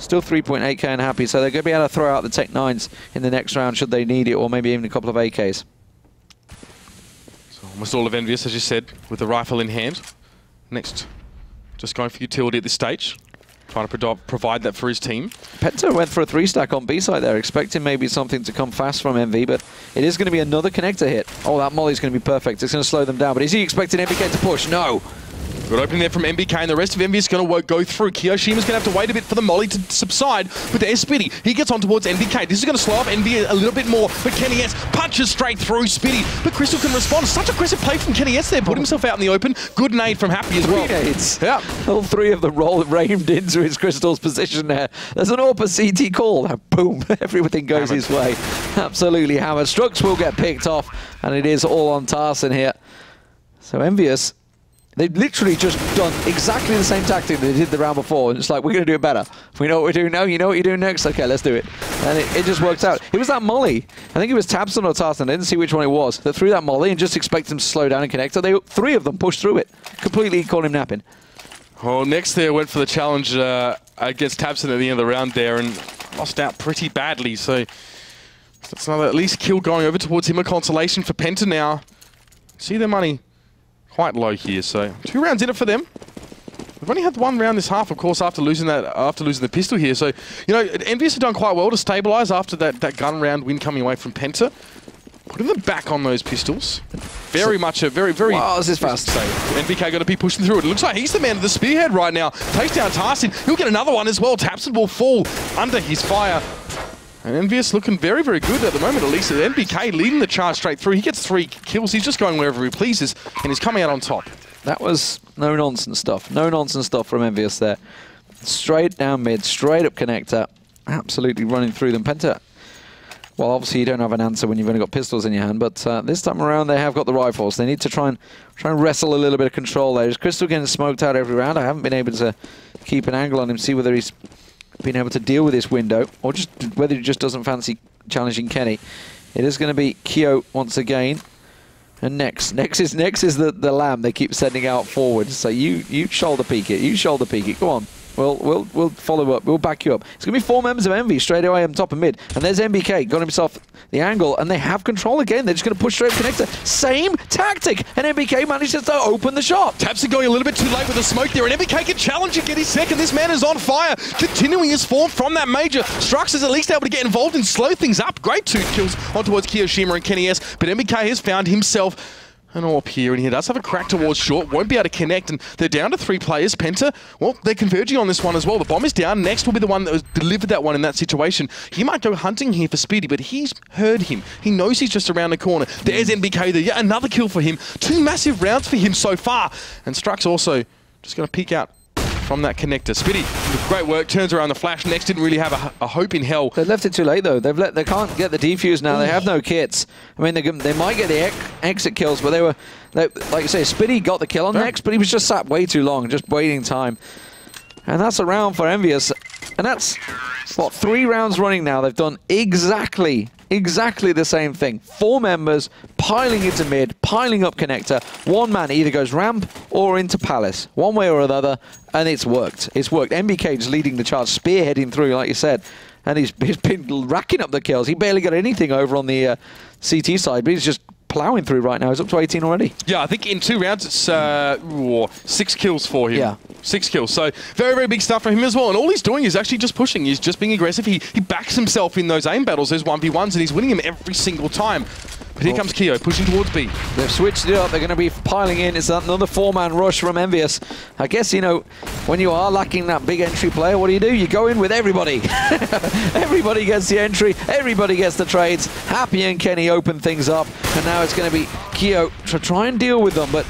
Speaker 2: Still 3.8k and happy, so they're going to be able to throw out the Tec-9s in the next round should they need it, or maybe even a couple of AKs.
Speaker 1: So almost all of Envious, as you said, with the rifle in hand. Next, just going for utility at this stage. Trying to prodo- provide that for his team.
Speaker 2: Penta went for a three stack on B side there, expecting maybe something to come fast from MV, but it is going to be another connector hit. Oh, that molly's going to be perfect. It's going to slow them down. But is he expecting NBK to push? No.
Speaker 1: Good opening there from NBK, and the rest of Envious going to go through. Kiyoshima's going to have to wait a bit for the molly to subside. But there's Spiidi. He gets on towards NBK. This is going to slow up NB a little bit more. But Kenny S punches straight through Spiidi. But Crystal can respond. Such a aggressive play from Kenny S there. Put himself out in the open. Good nade from Happy as well.
Speaker 2: Three nades.
Speaker 1: Yeah.
Speaker 2: All three of them roll rained into his crystal's position there. There's an AWP CT call. Now, boom. Everything goes his way. Absolutely hammered. Strux will get picked off, and it is all on tahsiN here. So Envious, They've literally just done exactly the same tactic they did the round before. And it's like, we're going to do it better. We know what we're doing now. You know what you're doing next? Okay, let's do it. And it, it just worked out. It was that molly. I think it was tabseN or tahsiN. I didn't see which one it was. That threw that molly and just expected him to slow down and connect. So they, three of them pushed through it. Completely caught him napping.
Speaker 1: Well, next there went for the challenge uh, against tabseN at the end of the round there and lost out pretty badly. So that's another at least kill going over towards him. A consolation for Penta now. See their money quite low here. So two rounds in it for them. We've only had one round this half, of course, after losing that after losing the pistol here. So, you know, EnVyUs have done quite well to stabilise after that, that gun round win coming away from Penta. Putting them back on those pistols. Very much a very, very...
Speaker 2: Wow, this is fast.
Speaker 1: NBK going to be pushing through it. It looks like he's the man of the spearhead right now. Takes down tahsiN. He'll get another one as well. tabseN will fall under his fire. And EnVyUs looking very, very good at the moment, at least. NBK leading the charge straight through. He gets three kills. He's just going wherever he pleases, and he's coming out on top.
Speaker 2: That was no-nonsense stuff. No-nonsense stuff from EnVyUs there. Straight down mid, straight up connector. Absolutely running through them. Penta well, obviously you don't have an answer when you've only got pistols in your hand, but uh, this time around they have got the rifles. They need to try and try and wrestle a little bit of control there. Is Crystal getting smoked out every round? I haven't been able to keep an angle on him, see whether he's been able to deal with this window, or just whether he just doesn't fancy challenging Kenny. It is going to be Keo once again. And next, next is next is the the lamb they keep sending out forward. So you you shoulder peek it, you shoulder peek it. Go on. We'll, we'll, we'll follow up. We'll back you up. It's going to be four members of Envy straight away on top of mid. And there's NBK. Got himself the angle. And they have control again. They're just going to push straight connector. Same tactic. And NBK manages to open the shot.
Speaker 1: tabseN going a little bit too late with the smoke there. And NBK can challenge and get his second. This man is on fire. Continuing his form from that major. Strux is at least able to get involved and slow things up. Great two kills on towards kioShiMa and Kenny S. But NBK has found himself an AWP here, and he does have a crack towards short, won't be able to connect, and they're down to three players. Penta, well, they're converging on this one as well. The bomb is down. Next will be the one that was delivered that one in that situation. He might go hunting here for Spiidi, but he's heard him. He knows he's just around the corner. There's mm. NBK there. Yeah, another kill for him. Two massive rounds for him so far. And Strux also just going to peek out from that connector. Spiidi, great work, turns around the flash. Next didn't really have a, a hope in hell.
Speaker 2: They left it too late though. They've let they can't get the defuse now. They have no kits. I mean, they, they might get the ex exit kills, but they were they, like I say, Spiidi got the kill on yeah. next, but he was just sat way too long, just waiting time. And that's a round for EnVyUs. And that's, what, three rounds running now. They've done exactly exactly the same thing. Four members piling into mid, piling up connector. One man either goes ramp or into palace, one way or another, and it's worked. It's worked. NBK just leading the charge, spearheading through, like you said, and he's, he's been racking up the kills. He barely got anything over on the uh, CT side, but he's just plowing through right now. He's up to 18 already.
Speaker 1: Yeah, I think in two rounds it's uh, six kills for him.
Speaker 2: Yeah.
Speaker 1: Six kills. So very, very big stuff for him as well. And all he's doing is actually just pushing. He's just being aggressive. He, he backs himself in those aim battles, those 1v1s, and he's winning them every single time. But here comes Keo, pushing towards B.
Speaker 2: They've switched it up. They're going to be piling in. It's another four-man rush from EnVyUs. I guess, you know, when you are lacking that big entry player, what do you do? You go in with everybody. everybody gets the entry. Everybody gets the trades. Happy and Kenny open things up. And now it's going to be Keo to try and deal with them. But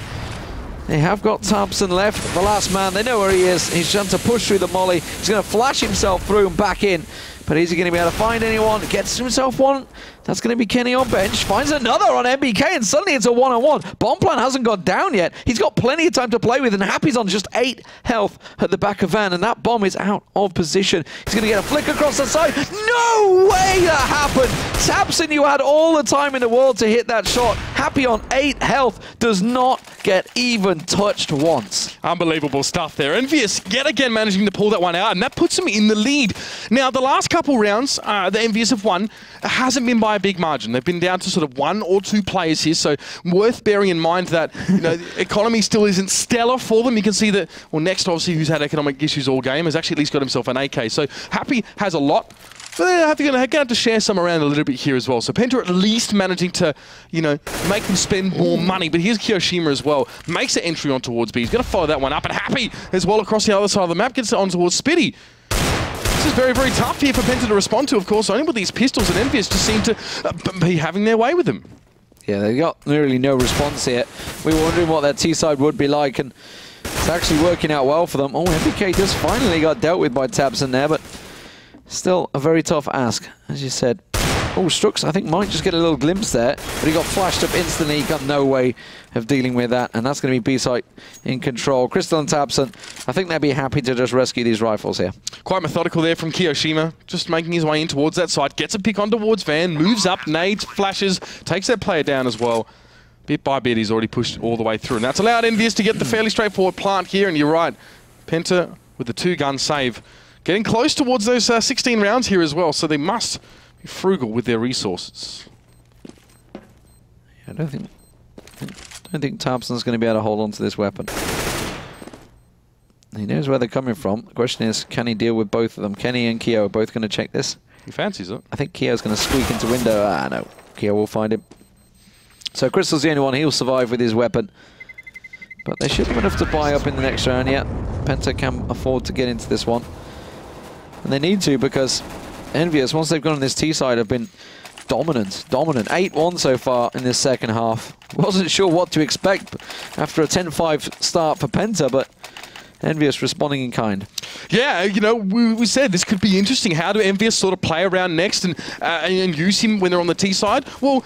Speaker 2: they have got Thompson left. The last man, they know where he is. He's trying to push through the molly. He's going to flash himself through and back in. But is he going to be able to find anyone? Gets himself one. That's going to be Kenny on bench. Finds another on NBK, and suddenly it's a one-on-one. Bombplan hasn't got down yet. He's got plenty of time to play with, and Happy's on just eight health at the back of Van, and that bomb is out of position. He's going to get a flick across the side. No way that happened. tabseN, you had all the time in the world to hit that shot. Happy on eight health does not get even touched once.
Speaker 1: Unbelievable stuff there. EnVyUs yet again managing to pull that one out, and that puts him in the lead. Now, the last couple rounds, uh, the EnVyUs have won. Hasn't been by a big margin. They've been down to sort of one or two players here, so worth bearing in mind that you know the economy still isn't stellar for them. You can see that, well, next obviously who's had economic issues all game has actually at least got himself an AK. So Happy has a lot. But they have to, gonna, have to share some around a little bit here as well. So Penta at least managing to, you know, make them spend more money. But here's kioShiMa as well. Makes an entry on towards B. He's going to follow that one up. And Happy as well across the other side of the map. Gets it on towards Spiidi. This is very, very tough here for Penta to respond to, of course, only with these pistols and EnVyUs just seem to uh, be having their way with them.
Speaker 2: Yeah, they've got nearly no response here. We were wondering what that T-side would be like, and it's actually working out well for them. Oh, NBK just finally got dealt with by tabseN there, but still a very tough ask, as you said. Oh, Strux, I think, might just get a little glimpse there, but he got flashed up instantly. He got no way of dealing with that, and that's going to be B-Site in control. Crystal and tabseN, I think they'd be happy to just rescue these rifles here.
Speaker 1: Quite methodical there from kioShiMa, just making his way in towards that side. Gets a pick on towards Van, moves up, nades, flashes, takes that player down as well. Bit by bit, he's already pushed all the way through, and that's allowed EnVyUs to get the fairly straightforward plant here, and you're right, Penta with the two-gun save. Getting close towards those uh, 16 rounds here as well, so they must be frugal with their resources.
Speaker 2: I don't think, I don't think Thompson's going to be able to hold on to this weapon. He knows where they're coming from. The question is, can he deal with both of them? Kenny and Keo are both going to check this.
Speaker 1: He fancies it.
Speaker 2: I think Keo's going to squeak into window. Ah, no. Keo will find him. So Crystal's the only one. He'll survive with his weapon. But they should have enough to buy up in the next round yet. Penta can afford to get into this one. And they need to because EnVyUs, once they've gone on this T side, have been dominant. Dominant. 8-1 so far in this second half. Wasn't sure what to expect after a 10-5 start for Penta, but EnVyUs responding in kind.
Speaker 1: Yeah, you know, we, we said this could be interesting. How do EnVyUs sort of play around next and, uh, and use him when they're on the T side? Well,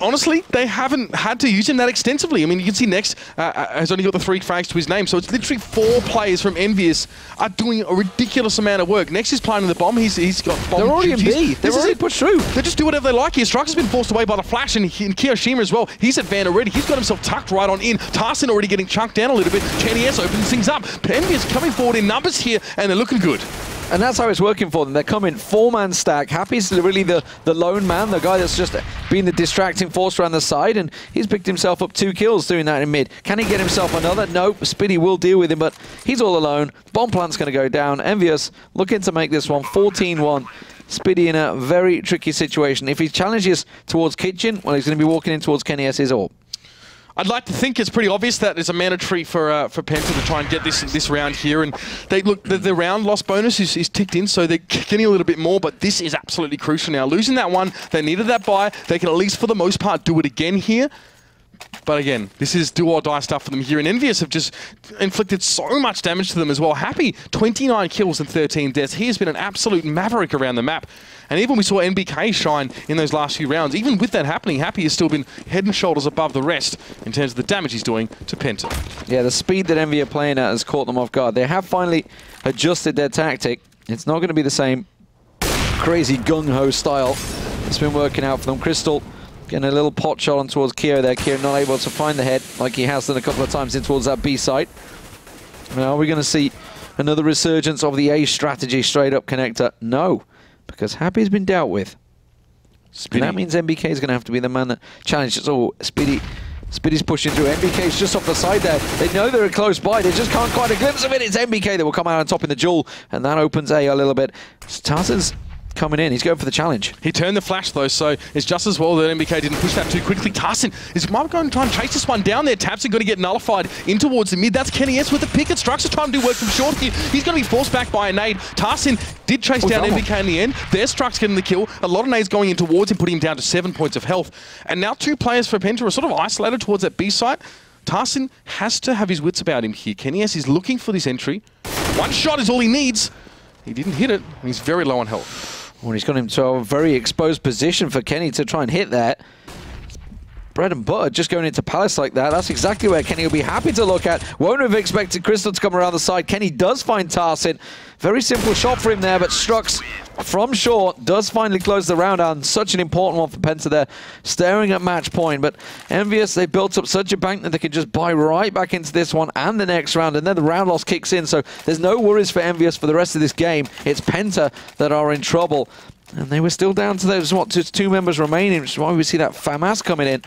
Speaker 1: honestly, they haven't had to use him that extensively. I mean, you can see Next uh, uh, has only got the three frags to his name, so it's literally four players from EnVyUs are doing a ridiculous amount of work. Next is planting the bomb. He's, he's got bomb
Speaker 2: They're already in B. They're
Speaker 1: This is
Speaker 2: already pushed through.
Speaker 1: They just do whatever they like here. Strux has been forced away by the flash, and, and kioShiMa as well. He's at Van already. He's got himself tucked right on in. tahsiN already getting chunked down a little bit. Kenny opens things up. EnVyUs coming forward in numbers here, and they're looking good.
Speaker 2: And that's how it's working for them. They're coming four-man stack. Happy's really the, the lone man, the guy that's just been the distracting force around the side, and he's picked himself up two kills doing that in mid. Can he get himself another? Nope. Spiidi will deal with him, but he's all alone. Bomb plant's going to go down. EnVyUs looking to make this one 14-1. Spiidi in a very tricky situation. If he challenges towards Kitchen, well, he's going to be walking in towards Kenny S's AWP.
Speaker 1: I'd like to think it's pretty obvious that it's a mandatory for uh, for Penta to try and get this this round here. And they look the, the round loss bonus is, is ticked in, so they're getting a little bit more. But this is absolutely crucial now. Losing that one, they needed that buy. They can at least for the most part do it again here. But again, this is do or die stuff for them here. And EnVyUs have just inflicted so much damage to them as well. Happy, 29 kills and 13 deaths. He has been an absolute maverick around the map. And even we saw NBK shine in those last few rounds. Even with that happening, Happy has still been head and shoulders above the rest in terms of the damage he's doing to Penta.
Speaker 2: Yeah, the speed that Envy are playing at has caught them off guard. They have finally adjusted their tactic. It's not going to be the same crazy gung-ho style. It's been working out for them. Crystal getting a little pot shot on towards Keo there. Keo not able to find the head like he has done a couple of times in towards that B site. Now are we going to see another resurgence of the A strategy straight up connector? No, because Happy's been dealt with. And that means NBK is going to have to be the man that challenges. Oh, Spiidi. Spiidi's pushing through. NBK's just off the side there. They know they're close by. They just can't quite a glimpse of it. It's NBK that will come out on top in the duel, and that opens A a little bit. tahsiN's coming in. He's going for the challenge.
Speaker 1: He turned the flash though, so it's just as well that NBK didn't push that too quickly. tahsiN is might going to try and chase this one down there. tabseN going to get nullified in towards the mid. That's Kenny S with the picket. Strux is trying to do work from short here. He's going to be forced back by a nade. tahsiN did chase
Speaker 2: Oh,
Speaker 1: down. NBK in the end. There's Strux getting the kill. A lot of nades going in towards him, putting him down to seven points of health. And now two players for Penta are sort of isolated towards that B site. tahsiN has to have his wits about him here. Kenny S is looking for this entry. One shot is all he needs. He didn't hit it, and he's very low on health.
Speaker 2: Well, he's got him to a very exposed position for Kenny to try and hit that. Bread and butter just going into Palace like that. That's exactly where Kenny will be happy to look at. Won't have expected Crystal to come around the side. Kenny does find tahsiN. Very simple shot for him there, but Strux from short does finally close the round. And such an important one for Penta there, staring at match point. But EnVyUs, they built up such a bank that they could just buy right back into this one and the next round. And then the round loss kicks in. So there's no worries for EnVyUs for the rest of this game. It's Penta that are in trouble. And they were still down to those, what, two members remaining, which is why we see that FAMAS coming in.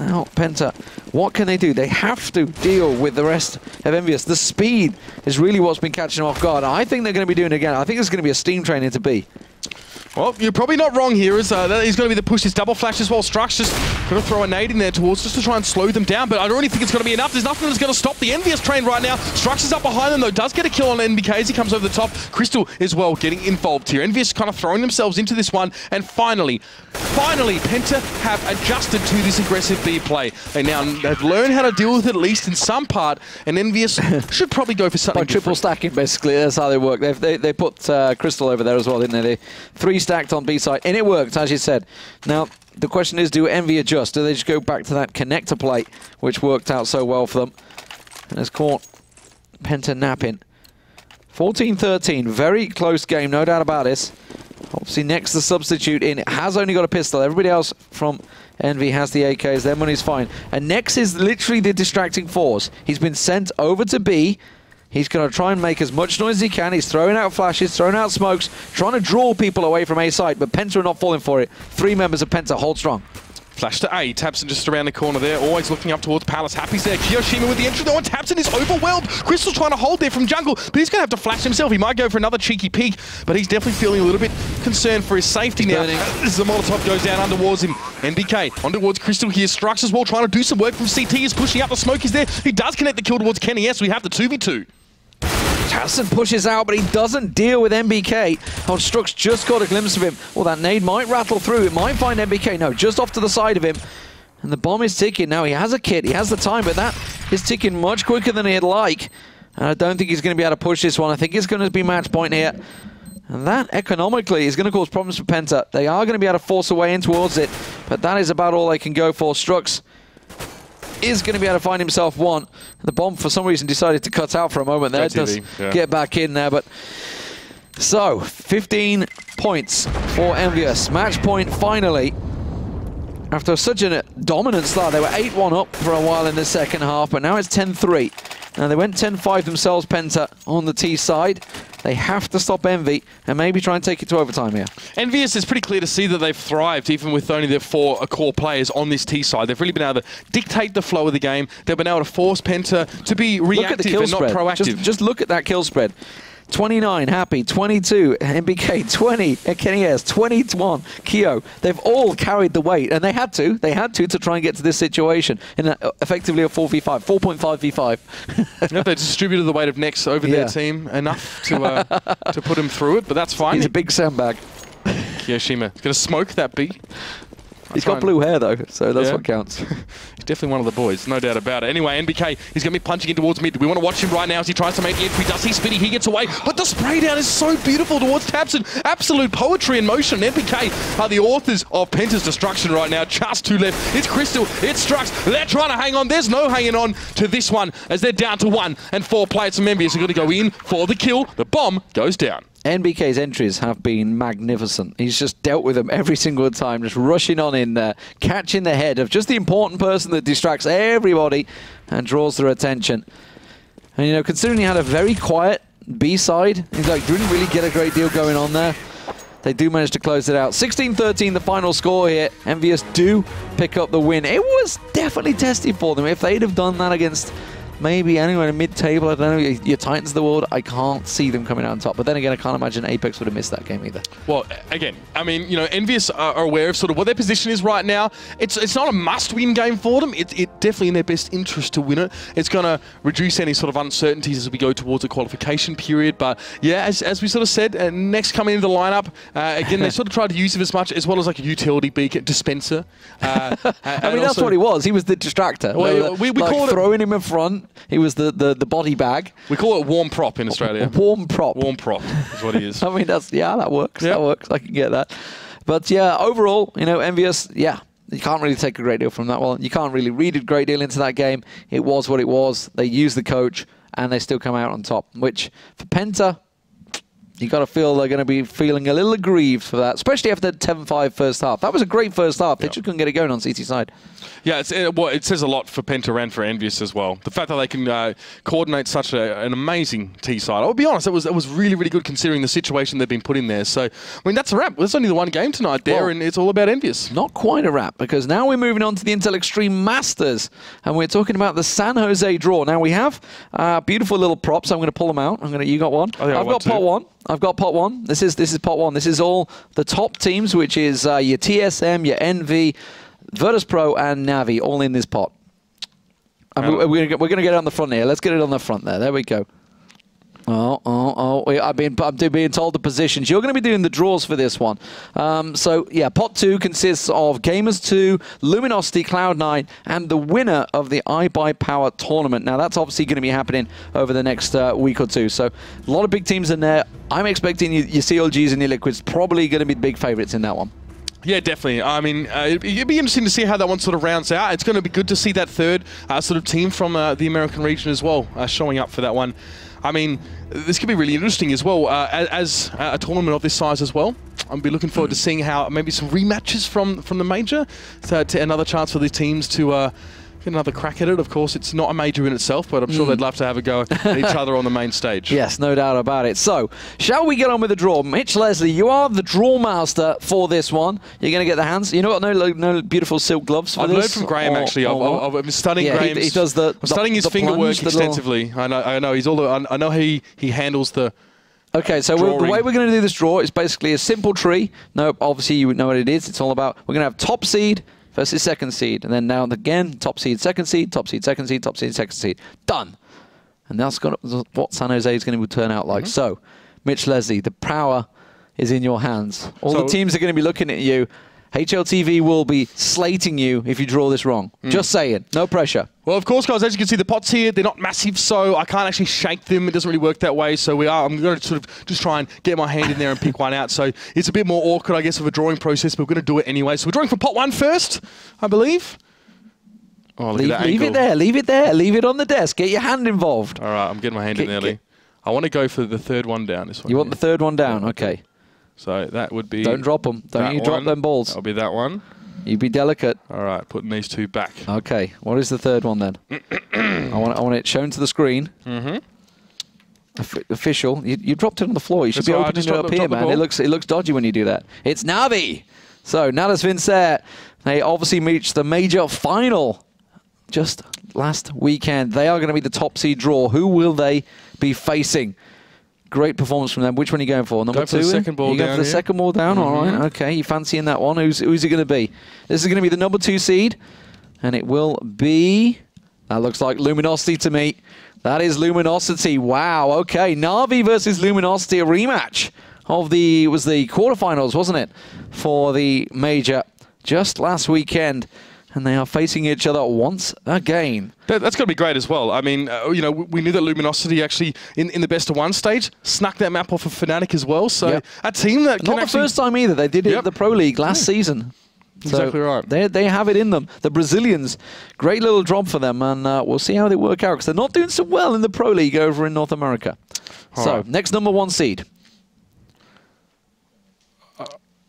Speaker 2: Now, Penta, what can they do? They have to deal with the rest of EnVyUs. The speed is really what's been catching them off guard. I think they're going to be doing it again. I think it's going to be a steam train into B.
Speaker 1: Well, you're probably not wrong here. As uh, that is going to be the push. This double flash as well. Strux just going to throw a nade in there towards just to try and slow them down. But I don't really think it's going to be enough. There's nothing that's going to stop the EnVyUs train right now. Strux is up behind them though. Does get a kill on NBK as he comes over the top. Crystal as well getting involved here. EnVyUs kind of throwing themselves into this one. And finally, finally, Penta have adjusted to this aggressive B play. They now have learned how to deal with it, at least in some part, and EnVyUs should probably go for something
Speaker 2: By triple
Speaker 1: different.
Speaker 2: stacking, basically. That's how they work. They've, they they put uh, Crystal over there as well, didn't they? they? Three stacked on B side, and it worked, as you said. Now, the question is, do Envy adjust? Do they just go back to that connector plate, which worked out so well for them? And has caught Penta napping. 14-13, very close game, no doubt about this. Obviously, next the substitute in has only got a pistol. Everybody else from Envy has the AKs. Their money's fine. And next is literally the distracting force. He's been sent over to B. He's going to try and make as much noise as he can. He's throwing out flashes, throwing out smokes, trying to draw people away from A side, but Penta are not falling for it. Three members of Penta hold strong.
Speaker 1: Flash to A. tabseN just around the corner there, always looking up towards Palace. Happy's there. kioShiMa with the entry though, and tabseN is overwhelmed. Crystal's trying to hold there from jungle, but he's going to have to flash himself. He might go for another cheeky peek, but he's definitely feeling a little bit concerned for his safety
Speaker 2: He's
Speaker 1: now.
Speaker 2: burning.
Speaker 1: Uh, as the Molotov goes down under towards him. NBK on towards Crystal here. Strux as well, trying to do some work from CT. Is pushing up the smoke. Is there. He does connect the kill towards Kenny. Yes, we have the 2v2.
Speaker 2: Tasson pushes out, but he doesn't deal with NBK. Oh, Strux just got a glimpse of him. Well, that nade might rattle through. It might find NBK. No, just off to the side of him. And the bomb is ticking. Now, he has a kit. He has the time, but that is ticking much quicker than he'd like. And I don't think he's going to be able to push this one. I think it's going to be match point here. And that, economically, is going to cause problems for Penta. They are going to be able to force a way in towards it, but that is about all they can go for. Strux is going to be able to find himself one. The bomb, for some reason, decided to cut out for a moment there. It does
Speaker 1: yeah.
Speaker 2: get back in there, but... So, 15 points for EnVyUs. Match point finally. After such a dominant start, they were 8-1 up for a while in the second half, but now it's 10-3. Now, they went 10-5 themselves, Penta, on the T side. They have to stop Envy and maybe try and take it to overtime here.
Speaker 1: EnVyUs, it's pretty clear to see that they've thrived, even with only their four uh, core players on this T side. They've really been able to dictate the flow of the game. They've been able to force Penta to be
Speaker 2: Look at the
Speaker 1: reactive and not
Speaker 2: spread.
Speaker 1: proactive.
Speaker 2: Just, just look at that kill spread. 29, Happy, 22, NBK, 20, uh, Kenny S, 21, Keo. They've all carried the weight, and they had to. They had to to try and get to this situation in a, effectively a 4v5, 4.5 v5.
Speaker 1: Yep, they distributed the weight of Nex over
Speaker 2: Yeah.
Speaker 1: their team enough to uh, to put him through it, but that's fine.
Speaker 2: He's a big sandbag.
Speaker 1: kioShiMa going to smoke that B.
Speaker 2: He's got blue hair, though, so that's
Speaker 1: Yeah.
Speaker 2: what counts.
Speaker 1: He's definitely one of the boys, no doubt about it. Anyway, NBK, he's going to be punching in towards mid. We want to watch him right now as he tries to make the entry. Does he spinny? He gets away. But the spray down is so beautiful towards tabseN. Absolute poetry in motion. NBK are the authors of Penta's destruction right now. Just two left. It's Crystal. It's Strux. They're trying to hang on. There's no hanging on to this one as they're down to one. And four players from EnVyUs are going to go in for the kill. The bomb goes down.
Speaker 2: NBK's entries have been magnificent. He's just dealt with them every single time, just rushing on in there, catching the head of just the important person that distracts everybody and draws their attention. And, you know, considering he had a very quiet B-side, he's like, didn't really get a great deal going on there. They do manage to close it out. 16-13, the final score here. EnVyUs do pick up the win. It was definitely testy for them. If they'd have done that against maybe anywhere in mid-table, I don't know, your, Titans of the world, I can't see them coming out on top. But then again, I can't imagine Apex would have missed that game either.
Speaker 1: Well, again, I mean, you know, EnVyUs are are aware of sort of what their position is right now. It's it's not a must-win game for them. It's it definitely in their best interest to win it. It's going to reduce any sort of uncertainties as we go towards a qualification period. But yeah, as, as we sort of said, uh, next coming into the lineup, uh, again, they sort of tried to use it as much as well as like a utility beacon dispenser. Uh,
Speaker 2: I mean, that's what he was. He was the distractor.
Speaker 1: Well, we- we
Speaker 2: like,
Speaker 1: called it-
Speaker 2: throwing him in front. He was the, the, the body bag.
Speaker 1: We call it warm prop in Australia.
Speaker 2: Warm prop.
Speaker 1: Warm prop is what he is.
Speaker 2: I mean, that's yeah, that works.
Speaker 1: Yeah.
Speaker 2: That works. I can get that. But yeah, overall, you know, EnVyUs. Yeah, you can't really take a great deal from that one. You can't really read a great deal into that game. It was what it was. They used the coach, and they still come out on top. Which for Penta, you got to feel they're going to be feeling a little aggrieved for that, especially after the 10-5 first half. That was a great first half. They just couldn't get it going on CT side.
Speaker 1: Yeah, it's, it, well, it says a lot for Penta and for EnVyUs as well. The fact that they can uh, coordinate such a, an amazing T side. I'll be honest, it was it was really really good considering the situation they've been put in there. So I mean that's a wrap. There's only the one game tonight there,
Speaker 2: Well-
Speaker 1: and it's all about EnVyUs.
Speaker 2: Not quite a wrap because now we're moving on to the Intel Extreme Masters and we're talking about the San Jose draw. Now we have uh, beautiful little props. I'm going to pull them out. I'm going to. You got one.
Speaker 1: I think I
Speaker 2: I've
Speaker 1: want
Speaker 2: got pot one. I've got pot one. This is this is pot one. This is all the top teams, which is uh, your TSM, your NV, Virtus Pro, and Navi, all in this pot. And we- we're, we're going to get it on the front here. Let's get it on the front there. There we go. Oh, oh, oh! I've been, I'm being told the positions. You're going to be doing the draws for this one. Um, so yeah, pot two consists of Gamers Two, Luminosity, Cloud9, and the winner of the iBuyPower tournament. Now that's obviously going to be happening over the next uh, week or two. So a lot of big teams in there. I'm expecting your, your CLGs and your Liquids probably going to be big favourites in that one.
Speaker 1: Yeah, definitely. I mean, uh, it'd be interesting to see how that one sort of rounds out. It's going to be good to see that third uh, sort of team from uh, the American region as well uh, showing up for that one. I mean, this could be really interesting as well uh, as, a tournament of this size as well. I'll be looking forward to seeing how maybe some rematches from from the major, so to another chance for these teams to uh, get another crack at it. Of course, it's not a major in itself, but I'm sure mm. they'd love to have a go at each other on the main stage.
Speaker 2: Yes, no doubt about it. So, shall we get on with the draw? Mitch Leslie, you are the draw master for this one. You're going to get the hands. You know what? No, no beautiful silk gloves for
Speaker 1: I've
Speaker 2: this.
Speaker 1: learned from Graham or, actually. Or I've, I've, been studying yeah, He,
Speaker 2: he, does the.
Speaker 1: I'm studying his finger work extensively. I know. I know. He's all. The, I know he he handles the.
Speaker 2: Okay, so the way we're going to do this draw is basically a simple tree. No, obviously you know what it is. It's all about we're going to have top seed, versus second seed. And then now again, top seed, second seed, top seed, second seed, top seed, second seed. Done. And that's what San Jose is going to turn out like. Mm -hmm. So, Mitch Leslie, the power is in your hands. All so the teams are going to be looking at you HLTV will be slating you if you draw this wrong. Mm. Just saying. No pressure.
Speaker 1: Well, of course, guys, as you can see, the pots here, they're not massive, so I can't actually shake them. It doesn't really work that way, so we are. I'm going to sort of just try and get my hand in there and pick one out. So it's a bit more awkward, I guess, of a drawing process, but we're going to do it anyway. So we're drawing from pot one first, I believe.
Speaker 2: Oh, leave, leave it there. Leave it there. Leave it on the desk. Get your hand involved.
Speaker 1: All right, I'm getting my hand get, in there, Lee. I want to go for the third one down. This one.
Speaker 2: You want the third one down? Okay.
Speaker 1: So that would be.
Speaker 2: Don't drop them. Don't you drop them balls.
Speaker 1: That'll be that one.
Speaker 2: You'd be delicate.
Speaker 1: All right, putting these two back.
Speaker 2: Okay, what is the third one then? I want I want it shown to the screen.
Speaker 1: Mm-hmm.
Speaker 2: official. You, you, dropped it on the floor. You should That's be opening it up here, man. It looks it looks dodgy when you do that. It's Navi. So Natus Vincere, they obviously reached the major final just last weekend. They are going to be the top seed draw. Who will they be facing? Great performance from them. Which one are you going for? Number
Speaker 1: Go two? For the second ball
Speaker 2: you
Speaker 1: down.
Speaker 2: for the
Speaker 1: here.
Speaker 2: second ball down. Mm -hmm. All right. Mm-hmm. Okay. You fancying that one? Who's who's it going to be? This is going to be the number two seed, and it will be. That looks like Luminosity to me. That is Luminosity. Wow. Okay. Navi versus Luminosity, a rematch of the was the quarterfinals, wasn't it, for the major just last weekend and they are facing each other once again.
Speaker 1: That, that's going to be great as well. I mean, uh, you know, we knew that Luminosity actually, in, in the best of one stage, snuck that map off of Fnatic as well. So yep. a team that
Speaker 2: Not
Speaker 1: the
Speaker 2: first time either. They did it yep. in the Pro League last yeah. season.
Speaker 1: Exactly right.
Speaker 2: They, they have it in them. The Brazilians, great little drop for them, and uh, we'll see how they work out because they're not doing so well in the Pro League over in North America. All so, right. next number one seed.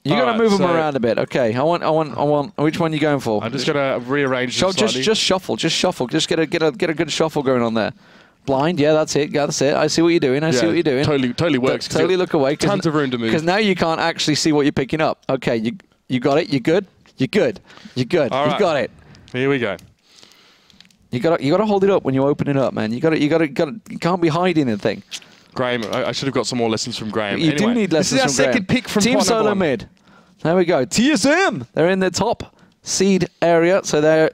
Speaker 2: You got to right, move them around a bit. Okay, I want, I want, I want. Which one are you going for?
Speaker 1: I'm just gonna rearrange. Sh-
Speaker 2: just, just shuffle, just shuffle. Just get a, get a, get a good shuffle going on there. Blind, yeah, that's it. That's it. I see what you're doing. I yeah, see what you're doing.
Speaker 1: Totally, totally works.
Speaker 2: totally look away.
Speaker 1: Tons of room to move.
Speaker 2: Because now you can't actually see what you're picking up. Okay, you, you got it. You're good. You're good. You're good. All you right. got it.
Speaker 1: Here we go.
Speaker 2: You got to you got to hold it up when you open it up, man. You got to you got to got you can't be hiding the thing.
Speaker 1: Graham, I, I, should have got some more lessons from Graham.
Speaker 2: You
Speaker 1: anyway,
Speaker 2: do need lessons from Graham.
Speaker 1: this is our second pick from
Speaker 2: Team Solo Mid. There we go. TSM. They're in the top seed area, so they're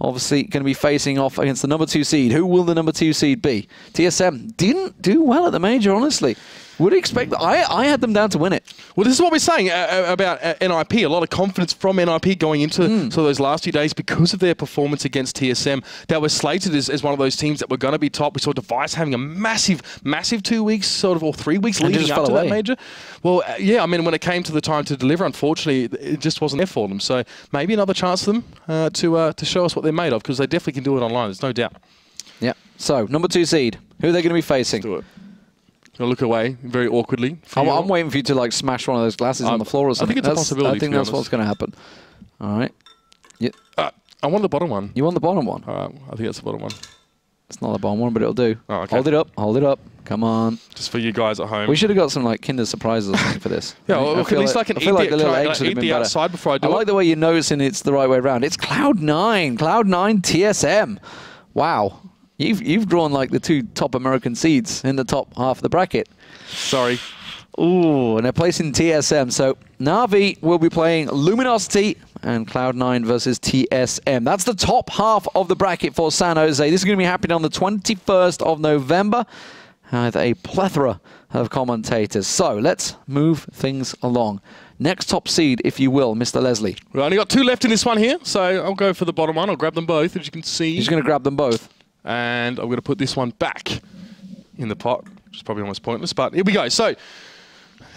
Speaker 2: obviously going to be facing off against the number two seed. Who will the number two seed be? TSM didn't do well at the major, honestly. Would expect that. I, I had them down to win it.
Speaker 1: Well, this is what we're saying uh, uh about uh, NIP. A lot of confidence from NIP going into mm. so those last few days because of their performance against TSM. That was slated as, as one of those teams that were going to be top. We saw dev1ce having a massive, massive two weeks, sort of, or three weeks and leading up to away. that major. Well, uh, yeah, I mean, when it came to the time to deliver, unfortunately, it just wasn't there for them. So maybe another chance for them uh, to, uh, to show us what they're made of because they definitely can do it online. There's no doubt.
Speaker 2: Yeah. So, number two seed. Who are they going to be facing?
Speaker 1: Let's do it. I'll look away very awkwardly.
Speaker 2: I'm, I'm, waiting for you to like smash one of those glasses um, on the floor or something.
Speaker 1: I think it's that's, a possibility.
Speaker 2: I think that's what's going to happen. All right.
Speaker 1: Yeah. Uh, I want the bottom one.
Speaker 2: You want the bottom one?
Speaker 1: All right. I think that's the bottom one.
Speaker 2: It's not the bottom one, but it'll do.
Speaker 1: Oh, okay.
Speaker 2: Hold it up. Hold it up. Come on.
Speaker 1: Just for you guys at home.
Speaker 2: We should have got some like Kinder surprises or something for this.
Speaker 1: yeah, well, at least like, I can I feel like the, little eggs I, eat the outside before I do
Speaker 2: I
Speaker 1: it.
Speaker 2: like the way you're noticing it's the right way around. It's Cloud9. Cloud9 TSM. Wow. You've you've drawn like the two top American seeds in the top half of the bracket.
Speaker 1: Sorry.
Speaker 2: Ooh, and they're placing TSM. So Navi will be playing Luminosity and Cloud9 versus TSM. That's the top half of the bracket for San Jose. This is going to be happening on the 21st of November. with a plethora of commentators. So let's move things along. Next top seed, if you will, Mr. Leslie.
Speaker 1: We've only got two left in this one here, so I'll go for the bottom one. I'll grab them both, as you can see.
Speaker 2: He's going to grab them both.
Speaker 1: And I'm going to put this one back in the pot, which is probably almost pointless, but here we go. So,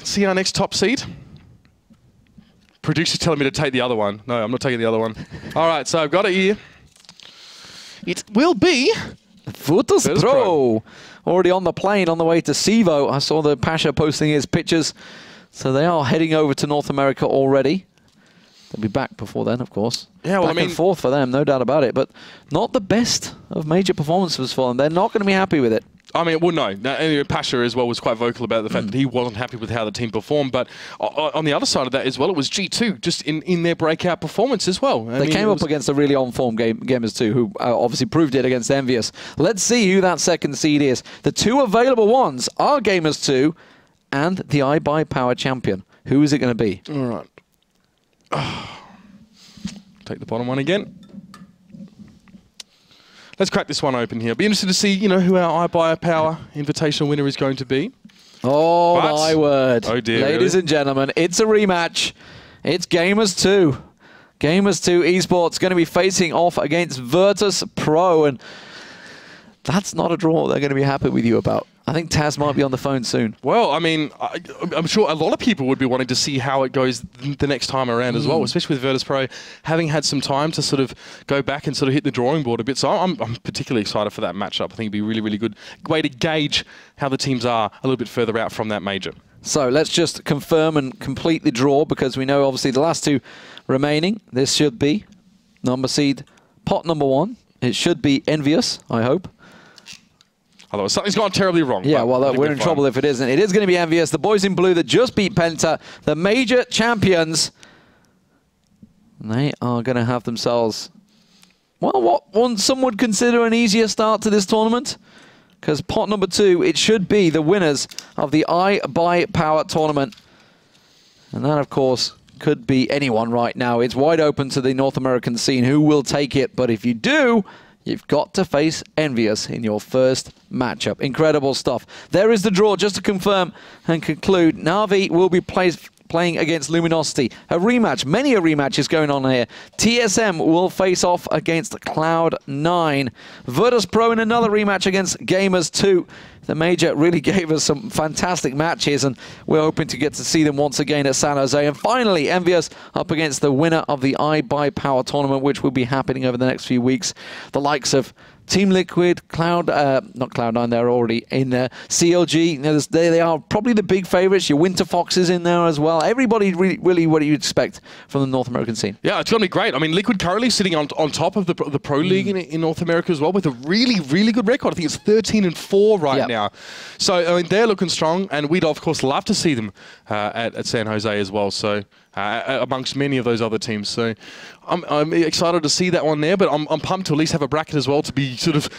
Speaker 1: see our next top seed. Producer's telling me to take the other one. No, I'm not taking the other one. All right, so I've got it here. It will be
Speaker 2: Virtus. Pro. Already on the plane on the way to Sivo. I saw the Pasha posting his pictures. So they are heading over to North America already. They'll be back before then, of course.
Speaker 1: Yeah, well, I
Speaker 2: back and
Speaker 1: mean-
Speaker 2: forth for them, no doubt about it. But not the best of major performances for them. They're not going to be happy with it.
Speaker 1: I mean, well, no. no anyway, Pasha as well was quite vocal about the fact that he wasn't happy with how the team performed. But on the other side of that as well, it was G2 just in, in their breakout performance as well. I
Speaker 2: They
Speaker 1: mean,
Speaker 2: came up against a really on-form game, gamers too, who uh, obviously proved it against EnVyUs. Let's see who that second seed is. The two available ones are Gamers 2 and the iBuy Power champion. Who is it going to be?
Speaker 1: All right. Take the bottom one again. Let's crack this one open here. Be interested to see, you know, who our iBuyPower Invitational winner is going to be.
Speaker 2: Oh
Speaker 1: But-
Speaker 2: my word.
Speaker 1: Oh, dear,
Speaker 2: Ladies
Speaker 1: really?
Speaker 2: and gentlemen, it's a rematch. It's Gamers 2. Gamers 2 Esports going to be facing off against Virtus Pro and that's not a draw they're going to be happy with you about. I think Taz might be on the phone soon.
Speaker 1: Well, I mean, I, I'm sure a lot of people would be wanting to see how it goes the next time around as well, mm. especially with Virtus Pro having had some time to sort of go back and sort of hit the drawing board a bit. So I'm, I'm particularly excited for that matchup. I think it'd be a really, really good way to gauge how the teams are a little bit further out from that major.
Speaker 2: So let's just confirm and complete the draw because we know obviously the last two remaining. This should be number seed pot number one. It should be EnVyUs, I hope.
Speaker 1: Otherwise, something's gone terribly wrong.
Speaker 2: Yeah, well, uh, we're in
Speaker 1: fine.
Speaker 2: trouble if it isn't. It is going to be EnVyUs. The boys in blue that just beat Penta, the major champions. They are going to have themselves, well, what one some would consider an easier start to this tournament. Because pot number two, it should be the winners of the I Buy Power tournament. And that, of course, could be anyone right now. It's wide open to the North American scene. Who will take it? But if you do, you've got to face EnVyUs in your first matchup. Incredible stuff. There is the draw. Just to confirm and conclude, Navi will be placed playing against Luminosity. A rematch, many a rematch is going on here. TSM will face off against Cloud9. Virtus Pro in another rematch against Gamers 2. The major really gave us some fantastic matches, and we're hoping to get to see them once again at San Jose. And finally, EnVyUs up against the winner of the iBuy Power tournament, which will be happening over the next few weeks. The likes of Team Liquid, Cloud, uh, not Cloud9, they're already in there. CLG, you know, they, they are probably the big favorites. Your Winter Foxes in there as well. Everybody really, really what do you expect from the North American scene.
Speaker 1: Yeah, it's going to be great. I mean, Liquid currently sitting on on top of the the pro league in, in North America as well with a really really good record. I think it's 13 and four right
Speaker 2: Yep.
Speaker 1: now. So I mean, they're looking strong, and we'd of course love to see them uh, at at San Jose as well. So. Uh, amongst many of those other teams, so I'm, I'm excited to see that one there. But I'm, I'm pumped to at least have a bracket as well to be sort of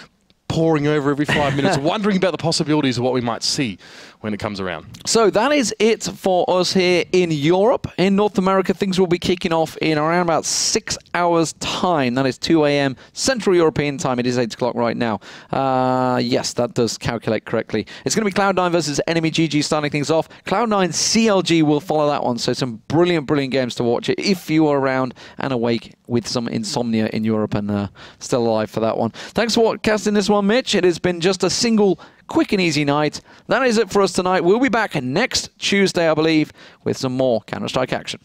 Speaker 1: poring over every five minutes, wondering about the possibilities of what we might see when it comes around.
Speaker 2: So that is it for us here in Europe. In North America, things will be kicking off in around about six hours' time. That is 2 a.m. Central European time. It is 8 o'clock right now. Uh, yes, that does calculate correctly. It's going to be Cloud9 versus Enemy GG starting things off. Cloud9 CLG will follow that one. So some brilliant, brilliant games to watch if you are around and awake with some insomnia in Europe and uh, still alive for that one. Thanks for casting this one, Mitch. It has been just a single quick and easy night. That is it for us tonight. We'll be back next Tuesday, I believe, with some more Counter Strike action.